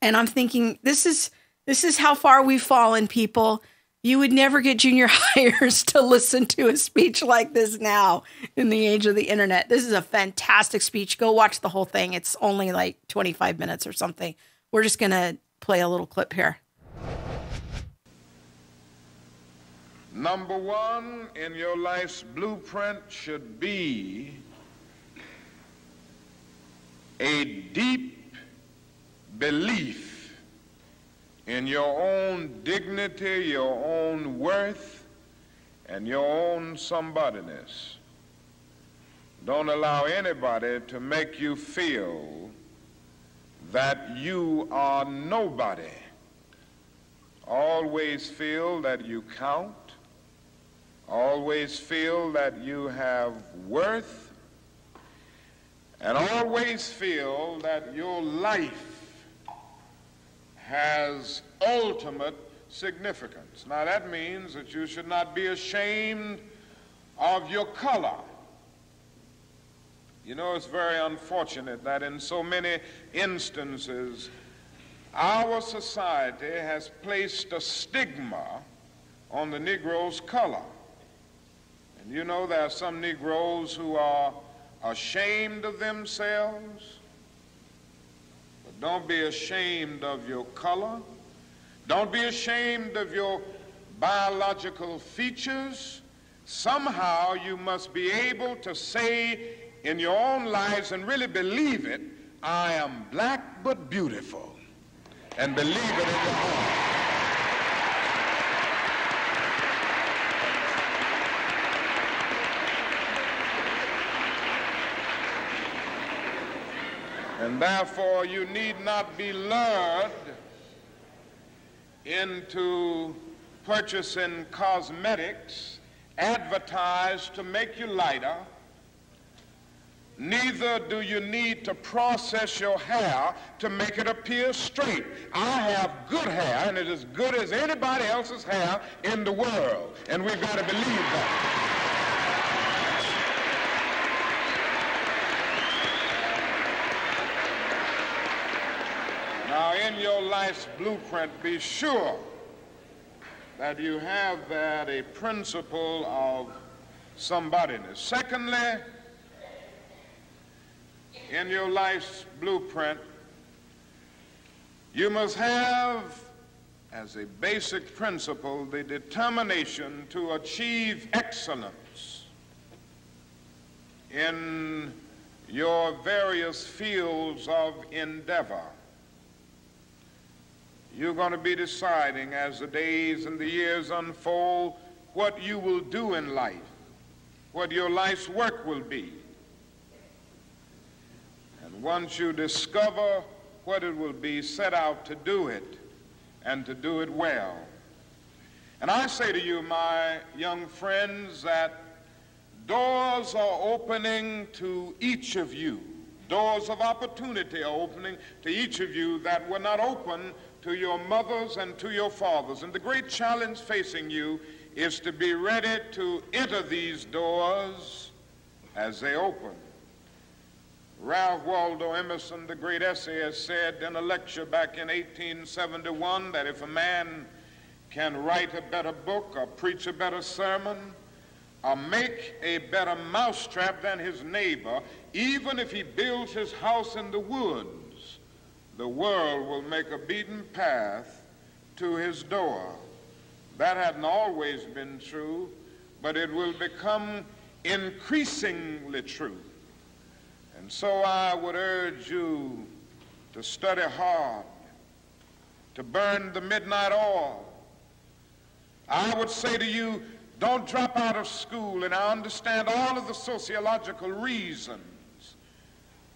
And I'm thinking, this is this is how far we've fallen, people. You would never get junior hires to listen to a speech like this now in the age of the internet. This is a fantastic speech. Go watch the whole thing. It's only like 25 minutes or something. We're just going to play a little clip here. Number one in your life's blueprint should be a deep belief in your own dignity, your own worth, and your own somebodyness. Don't allow anybody to make you feel that you are nobody. Always feel that you count. Always feel that you have worth. And always feel that your life has ultimate significance. Now, that means that you should not be ashamed of your color. You know, it's very unfortunate that in so many instances, our society has placed a stigma on the Negro's color. And you know, there are some Negroes who are ashamed of themselves don't be ashamed of your color. Don't be ashamed of your biological features. Somehow you must be able to say in your own lives and really believe it, I am black but beautiful. And believe it in your heart. And therefore, you need not be lured into purchasing cosmetics advertised to make you lighter. Neither do you need to process your hair to make it appear straight. I have good hair, and it is as good as anybody else's hair in the world. And we've got to believe that. Now, in your life's blueprint, be sure that you have that a principle of somebodyness. Secondly, in your life's blueprint, you must have as a basic principle the determination to achieve excellence in your various fields of endeavor. You're going to be deciding as the days and the years unfold what you will do in life, what your life's work will be. And once you discover what it will be, set out to do it and to do it well. And I say to you, my young friends, that doors are opening to each of you. Doors of opportunity are opening to each of you that were not open to your mothers and to your fathers. And the great challenge facing you is to be ready to enter these doors as they open. Ralph Waldo Emerson, the great essayist, said in a lecture back in 1871 that if a man can write a better book or preach a better sermon or make a better mousetrap than his neighbor, even if he builds his house in the woods, the world will make a beaten path to his door. That hadn't always been true, but it will become increasingly true. And so I would urge you to study hard, to burn the midnight oil. I would say to you, don't drop out of school, and I understand all of the sociological reasons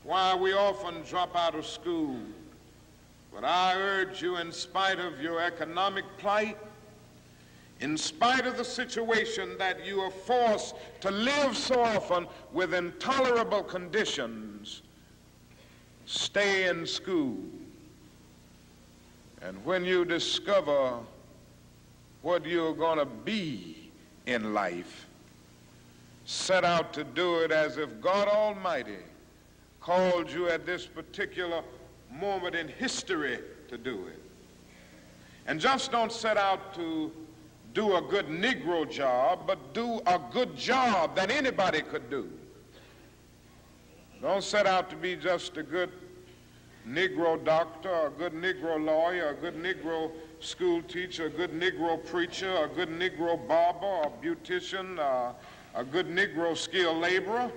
why we often drop out of school. But I urge you, in spite of your economic plight, in spite of the situation that you are forced to live so often with intolerable conditions, stay in school. And when you discover what you're going to be in life, set out to do it as if God Almighty called you at this particular moment in history to do it. And just don't set out to do a good Negro job, but do a good job that anybody could do. Don't set out to be just a good Negro doctor, a good Negro lawyer, a good Negro school teacher, a good Negro preacher, a good Negro barber, a beautician, uh, a good Negro skilled laborer.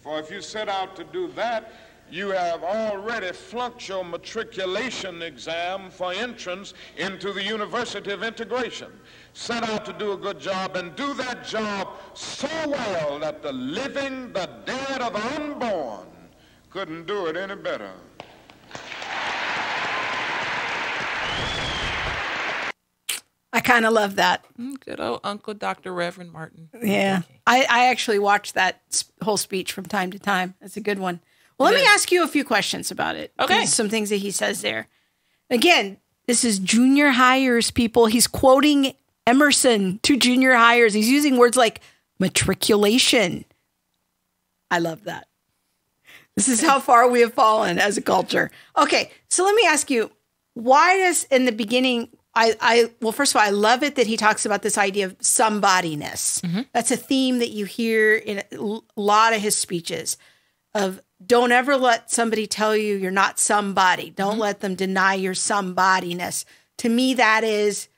For if you set out to do that, you have already flunked your matriculation exam for entrance into the University of Integration. Set out to do a good job and do that job so well that the living, the dead, or the unborn couldn't do it any better. I kind of love that. Mm, good old Uncle Dr. Reverend Martin. Yeah. I, I actually watch that whole speech from time to time. It's a good one. Well, let me ask you a few questions about it. Okay. Some things that he says there. Again, this is junior hires, people. He's quoting Emerson to junior hires. He's using words like matriculation. I love that. This is how far we have fallen as a culture. Okay, so let me ask you why does in the beginning I, I well first of all I love it that he talks about this idea of somebodyness. Mm-hmm. That's a theme that you hear in a lot of his speeches of don't ever let somebody tell you you're not somebody. Don't mm-hmm. let them deny your somebodyness. To me, that is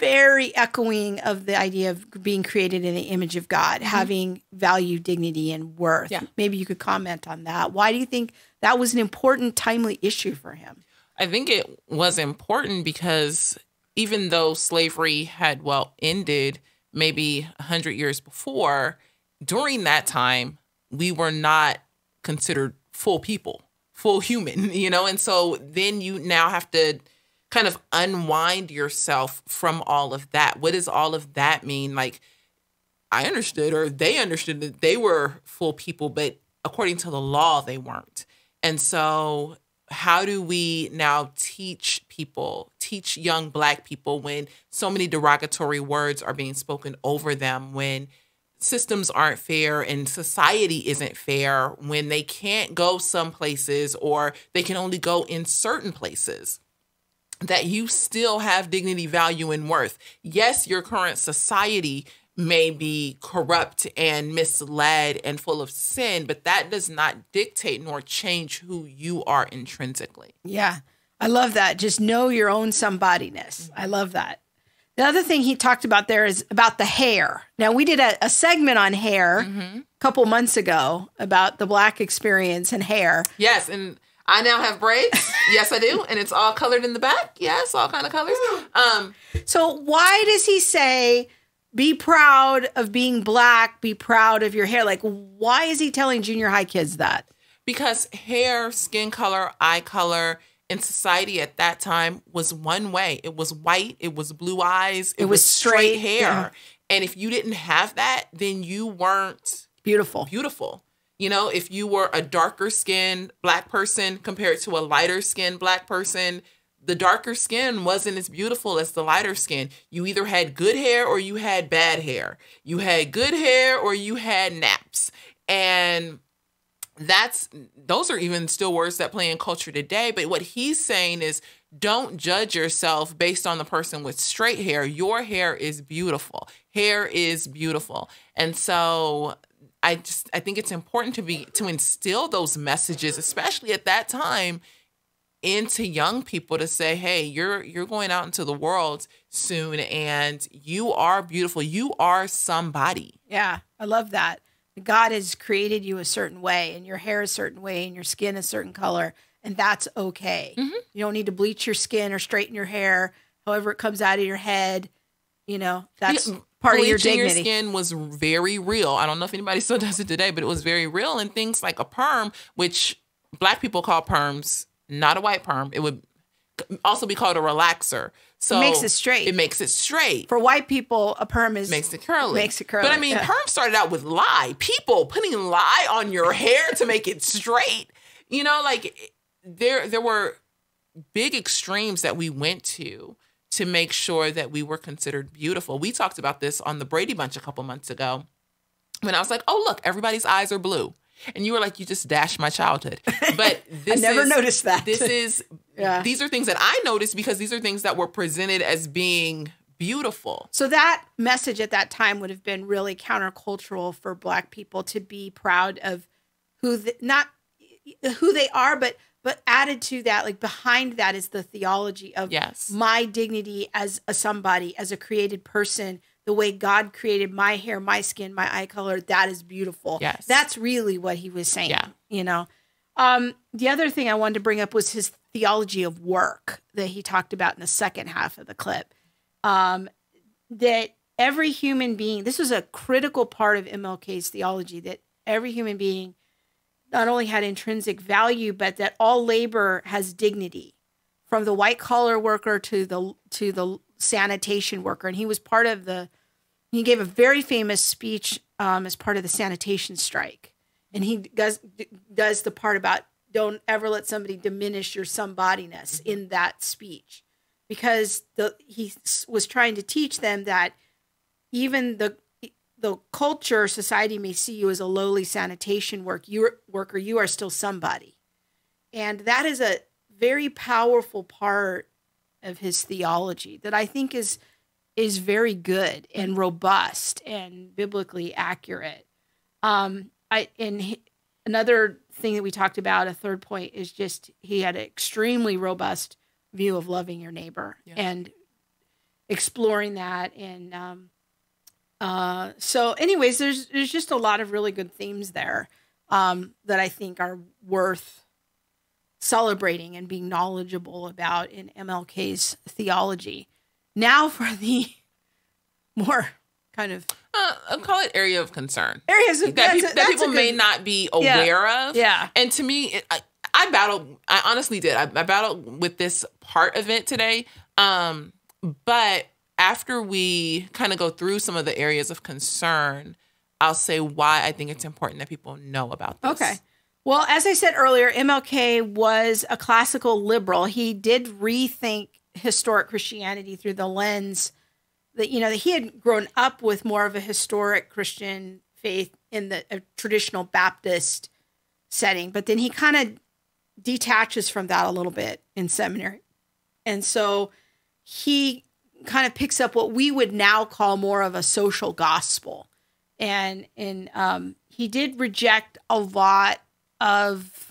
very echoing of the idea of being created in the image of God, mm-hmm. having value, dignity, and worth. Yeah. Maybe you could comment on that. Why do you think that was an important, timely issue for him? I think it was important because even though slavery had, well, ended maybe 100 years before, during that time, we were not considered full people, full human, you know? And so then you now have to kind of unwind yourself from all of that. What does all of that mean? Like, I understood, or they understood that they were full people, but according to the law, they weren't. And so, how do we now teach people, teach young Black people when so many derogatory words are being spoken over them, when systems aren't fair and society isn't fair when they can't go some places or they can only go in certain places that you still have dignity value and worth. Yes your current society may be corrupt and misled and full of sin but that does not dictate nor change who you are intrinsically. Yeah i love that. Just know your own somebodyness. I love that the other thing he talked about there is about the hair. Now, we did a, a segment on hair mm-hmm. a couple months ago about the black experience and hair. Yes, and I now have braids. yes, I do, and it's all colored in the back. Yes, all kind of colors. Um, so why does he say be proud of being black, be proud of your hair? Like, why is he telling junior high kids that? Because hair, skin color, eye color in society at that time was one way. It was white, it was blue eyes, it, it was, was, straight, straight hair. Yeah. And if you didn't have that, then you weren't beautiful. Beautiful. You know, if you were a darker skinned black person compared to a lighter skinned black person, the darker skin wasn't as beautiful as the lighter skin. You either had good hair or you had bad hair. You had good hair or you had naps. And that's those are even still words that play in culture today but what he's saying is don't judge yourself based on the person with straight hair. Your hair is beautiful. Hair is beautiful. And so i just i think it's important to be to instill those messages especially at that time into young people to say hey you're you're going out into the world soon and you are beautiful. You are somebody. Yeah i love that God has created you a certain way and your hair a certain way and your skin a certain color, and that's okay. Mm-hmm. You don't need to bleach your skin or straighten your hair, however it comes out of your head. You know, that's yeah, part of your dignity. your skin was very real. I don't know if anybody still does it today, but it was very real. And things like a perm, which black people call perms, not a white perm. It would also be called a relaxer. So it makes it straight. It makes it straight. For white people, a perm is makes it curly. Makes it curly. But I mean, yeah. perm started out with lye. People putting lye on your hair to make it straight. You know, like there there were big extremes that we went to to make sure that we were considered beautiful. We talked about this on the Brady Bunch a couple months ago when I was like, "Oh, look, everybody's eyes are blue." And you were like, you just dashed my childhood. But this I never is, noticed that. This is yeah. these are things that I noticed because these are things that were presented as being beautiful. So that message at that time would have been really countercultural for black people to be proud of who the, not who they are, but but added to that, like behind that is the theology of yes. my dignity as a somebody, as a created person the way God created my hair, my skin, my eye color, that is beautiful. Yes. That's really what he was saying. Yeah. You know. Um, the other thing I wanted to bring up was his theology of work that he talked about in the second half of the clip. Um, that every human being, this was a critical part of MLK's theology, that every human being not only had intrinsic value, but that all labor has dignity, from the white collar worker to the to the sanitation worker, and he was part of the. He gave a very famous speech um, as part of the sanitation strike, and he does does the part about don't ever let somebody diminish your somebodyness in that speech, because the he was trying to teach them that even the the culture society may see you as a lowly sanitation work you worker you are still somebody. And that is a very powerful part of his theology that I think is is very good and robust and biblically accurate. Um, I and he, another thing that we talked about, a third point, is just he had an extremely robust view of loving your neighbor yeah. and exploring that. And um, uh, so, anyways, there's there's just a lot of really good themes there um, that I think are worth celebrating and being knowledgeable about in MLK's theology. Now for the more kind of uh, I'll call it area of concern. Areas of, that, pe- that people good, may not be aware yeah, of. Yeah. And to me, it, I, I battled. I honestly did. I, I battled with this part of it today. Um, but after we kind of go through some of the areas of concern, I'll say why I think it's important that people know about this. Okay. Well, as I said earlier, MLK was a classical liberal. He did rethink historic Christianity through the lens that you know that he had grown up with more of a historic Christian faith in the traditional Baptist setting, but then he kind of detaches from that a little bit in seminary, and so he kind of picks up what we would now call more of a social gospel, and and um, he did reject a lot of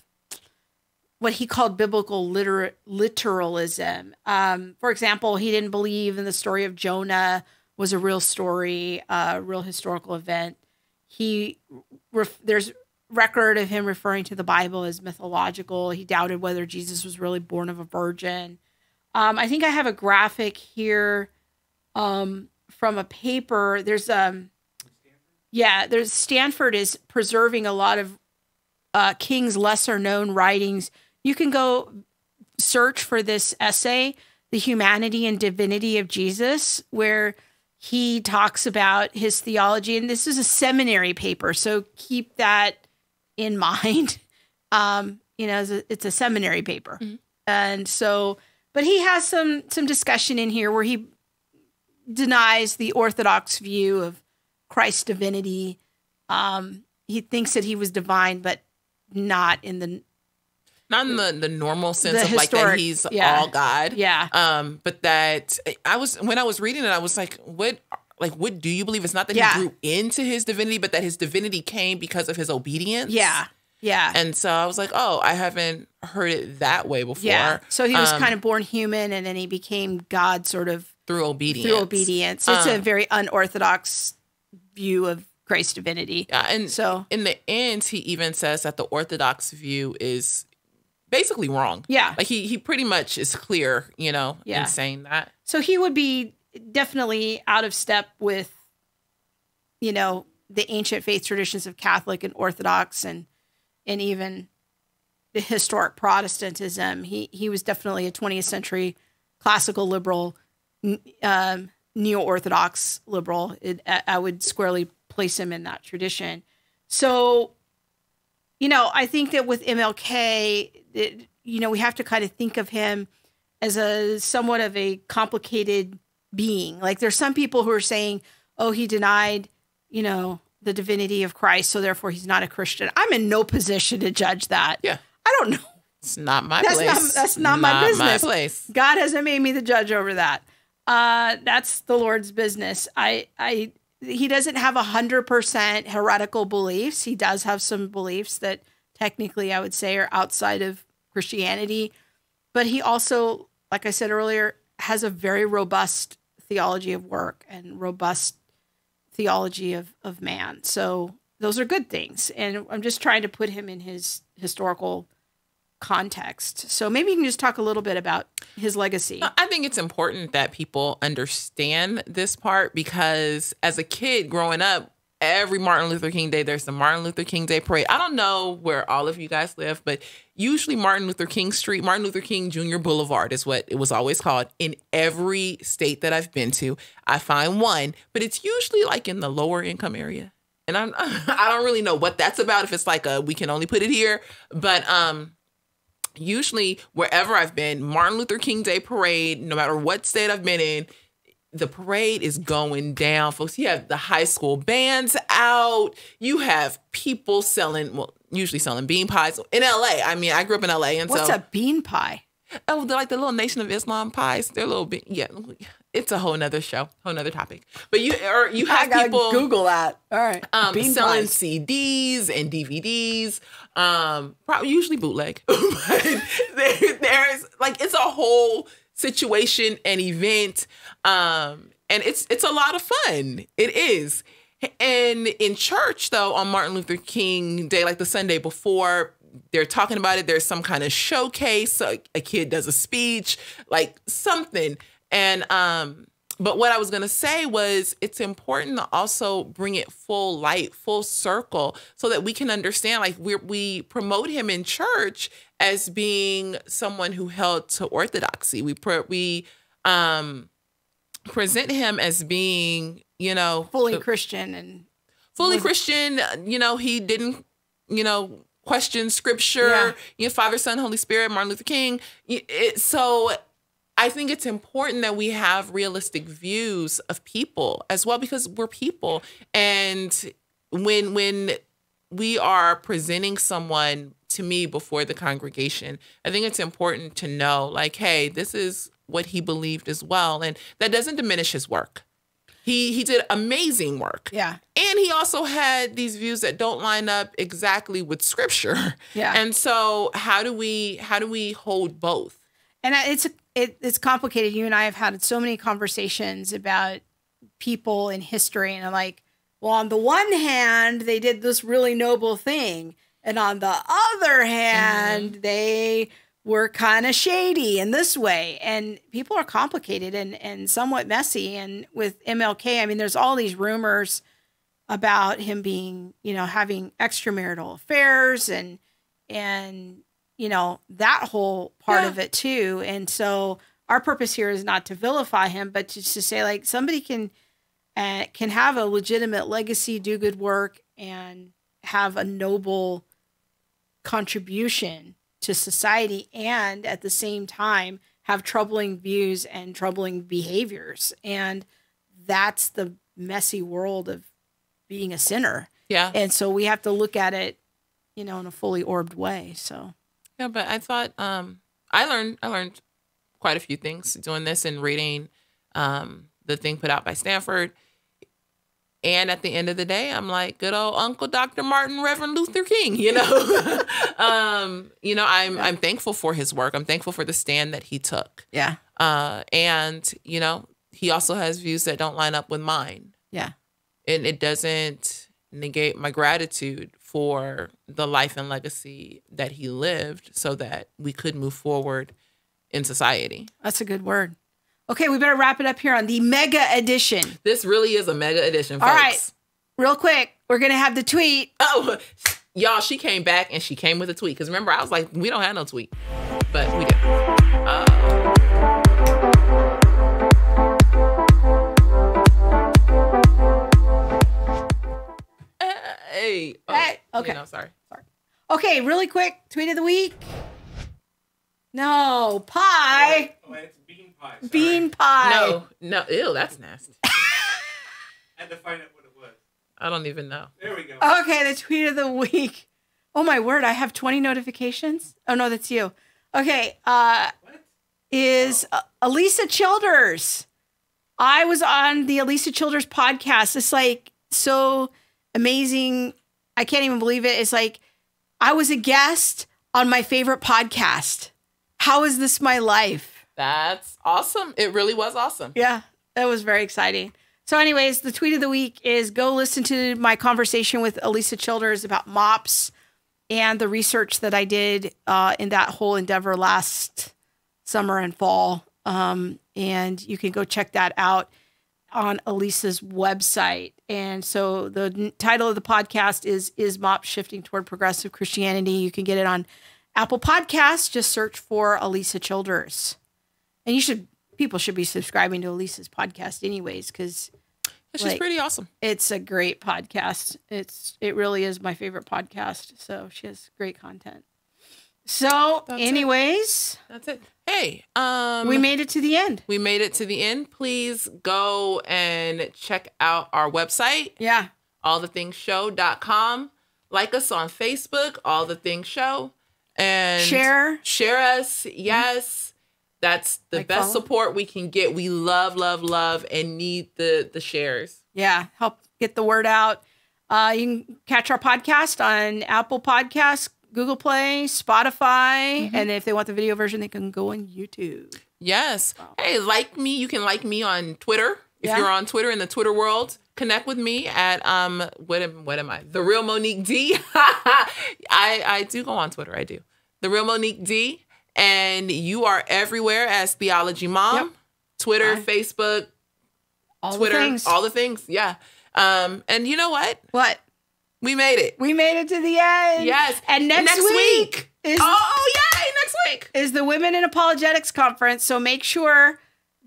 what he called biblical liter- literalism. Um, for example, he didn't believe in the story of Jonah was a real story, a uh, real historical event. He ref- there's record of him referring to the Bible as mythological. He doubted whether Jesus was really born of a virgin. Um, I think I have a graphic here um, from a paper. There's um, yeah, there's Stanford is preserving a lot of uh, King's lesser known writings. You can go search for this essay, The Humanity and Divinity of Jesus, where he talks about his theology. And this is a seminary paper, so keep that in mind. Um, you know, it's a, it's a seminary paper. Mm-hmm. And so, but he has some some discussion in here where he denies the orthodox view of Christ's divinity. Um, he thinks that he was divine, but not in the not in the, the normal sense the of historic, like that he's yeah. all God. Yeah. Um, but that I was when I was reading it, I was like, what like what do you believe? It's not that yeah. he grew into his divinity, but that his divinity came because of his obedience. Yeah. Yeah. And so I was like, oh, I haven't heard it that way before. Yeah. So he was um, kind of born human and then he became God sort of through obedience. Through obedience. It's um, a very unorthodox view of Christ's divinity. Yeah, and so in the end, he even says that the Orthodox view is basically wrong. Yeah, like he he pretty much is clear, you know, yeah. in saying that. So he would be definitely out of step with, you know, the ancient faith traditions of Catholic and Orthodox and and even the historic Protestantism. He he was definitely a 20th century classical liberal, um, neo Orthodox liberal. It, I would squarely place him in that tradition. So, you know, I think that with MLK, it, you know, we have to kind of think of him as a somewhat of a complicated being. Like there's some people who are saying, "Oh, he denied, you know, the divinity of Christ, so therefore he's not a Christian." I'm in no position to judge that. Yeah. I don't know. It's not my that's place. Not, that's not, not my business. My place. God hasn't made me the judge over that. Uh, that's the Lord's business. I, I, he doesn't have a hundred percent heretical beliefs. He does have some beliefs that technically I would say are outside of Christianity, but he also, like I said earlier, has a very robust theology of work and robust theology of, of man. So those are good things. And I'm just trying to put him in his historical context. So maybe you can just talk a little bit about his legacy. Uh, I think it's important that people understand this part because as a kid growing up, every Martin Luther King Day, there's the Martin Luther King Day parade. I don't know where all of you guys live, but usually Martin Luther King Street, Martin Luther King Jr. Boulevard is what it was always called in every state that I've been to. I find one, but it's usually like in the lower income area. And I'm I don't really know what that's about if it's like a we can only put it here, but um usually wherever I've been, Martin Luther King Day parade, no matter what state I've been in, the parade is going down, folks. You have the high school bands out. You have people selling, well, usually selling bean pies in LA. I mean, I grew up in LA, and what's so, a bean pie? Oh, they're like the little Nation of Islam pies. They're a little bit, yeah. It's a whole nother show, whole nother topic. But you or you have people Google that. All right, um, selling pies. CDs and DVDs um, probably usually bootleg, there's like it's a whole situation and event, um, and it's it's a lot of fun. It is. And in church, though, on Martin Luther King Day, like the Sunday before, they're talking about it. There's some kind of showcase. A, kid does a speech, like something, and um, but what I was going to say was it's important to also bring it full light, full circle, so that we can understand. Like we we promote him in church as being someone who held to orthodoxy. We pre- we um, present him as being, you know, fully Christian and fully Christian. You know, he didn't, you know, question scripture. Yeah. You know, Father, Son, Holy Spirit, Martin Luther King. It, so I think it's important that we have realistic views of people as well because we're people. And when when we are presenting someone to me before the congregation, I think it's important to know like, hey, this is what he believed as well. And that doesn't diminish his work. He he did amazing work. Yeah. And he also had these views that don't line up exactly with scripture. Yeah. And so how do we how do we hold both? And it's it, it's complicated. You and I have had so many conversations about people in history, and I'm like, well, on the one hand, they did this really noble thing, and on the other hand, mm-hmm. they were kind of shady in this way. And people are complicated and and somewhat messy. And with MLK, I mean, there's all these rumors about him being, you know, having extramarital affairs and and you know, that whole part yeah. of it too. And so our purpose here is not to vilify him, but just to say like somebody can uh, can have a legitimate legacy, do good work, and have a noble contribution to society, and at the same time have troubling views and troubling behaviors. And that's the messy world of being a sinner. Yeah. And so we have to look at it, you know, in a fully orbed way. So yeah, but I thought um, I learned I learned quite a few things doing this and reading um, the thing put out by Stanford. And at the end of the day, I'm like, good old Uncle Dr. Martin, Reverend Luther King. You know, um, you know, I'm. I'm thankful for his work. I'm thankful for the stand that he took. Yeah. Uh, and you know, he also has views that don't line up with mine. Yeah. And it doesn't negate my gratitude for the life and legacy that he lived so that we could move forward in society. That's a good word. Okay, we better wrap it up here on the mega edition. This really is a mega edition, folks. All right. Real quick, we're going to have the tweet. Oh, y'all, she came back and she came with a tweet. Because remember, I was like, we don't have no tweet, but we do. Uh, hey. Oh, hey. Okay. You know, sorry. Sorry. Okay, really quick tweet of the week. No, pie. Oh, it's bean pie. Sorry. Bean pie. No, no. Ew, that's nasty. I had to find out what it was. I don't even know. There we go. Okay, the tweet of the week. Oh my word, I have 20 notifications. Oh no, that's you. Okay, uh what? is uh, Alisa Childers. I was on the Alisa Childers podcast. It's like so amazing. I can't even believe it. It's like I was a guest on my favorite podcast. How is this my life? That's awesome. It really was awesome. Yeah, that was very exciting. So, anyways, the tweet of the week is go listen to my conversation with Alisa Childers about MOPS and the research that I did uh, in that whole endeavor last summer and fall. Um, and you can go check that out on Alisa's website. And so the title of the podcast is Is MOPS Shifting Toward Progressive Christianity? You can get it on Apple Podcasts, just search for Alisa Childers. And you should people should be subscribing to Alisa's podcast anyways, because she's like, pretty awesome. It's a great podcast. It's it really is my favorite podcast. So she has great content. So, That's anyways, it. That's it. Hey, um we made it to the end. We made it to the end. Please go and check out our website. Yeah. Allthethingsshow.com. Like us on Facebook, All the Things Show and share share us yes that's the like best follow. support we can get we love love love and need the the shares yeah help get the word out uh, you can catch our podcast on apple podcasts google play spotify mm-hmm. and if they want the video version they can go on youtube yes wow. hey like me you can like me on twitter if yeah. you're on twitter in the twitter world connect with me at um what am what am I? The real Monique D. I I do go on Twitter. I do. The real Monique D. And you are everywhere as Theology Mom. Yep. Twitter, Hi. Facebook, all Twitter, the things. all the things. Yeah. Um, and you know what? What? We made it. We made it to the end. Yes. And next, next week, week is Oh, yay, next week. Is the Women in Apologetics conference. So make sure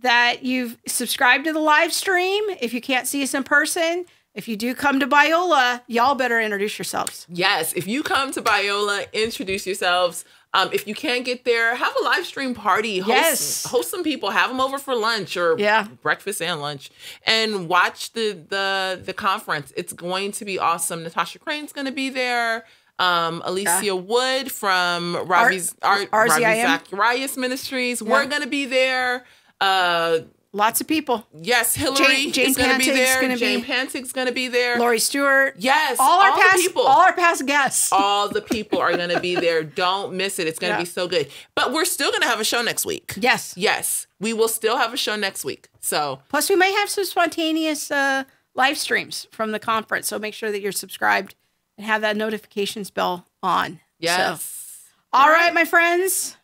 that you've subscribed to the live stream. If you can't see us in person, if you do come to Biola, y'all better introduce yourselves. Yes, if you come to Biola, introduce yourselves. Um, if you can't get there, have a live stream party. Host, yes, host some people. Have them over for lunch or yeah. breakfast and lunch, and watch the the the conference. It's going to be awesome. Natasha Crain's going to be there. Um, Alycia yeah. Wood from Ravi's Ar- Ravi Zacharias Ministries. Yeah. We're going to be there. Uh, Lots of people. Yes, Hillary Jane, Jane is going to be there. Gonna Jane be, Pantig's going to be there. Laurie Stewart. Yes, all our all past people. All our past guests. All the people are going to be there. Don't miss it. It's going to yeah. be so good. But we're still going to have a show next week. Yes. Yes, we will still have a show next week. So plus we may have some spontaneous uh, live streams from the conference. So make sure that you're subscribed and have that notifications bell on. Yes. So, all right, my friends.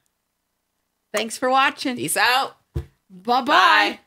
Thanks for watching. Peace out. Bye-bye.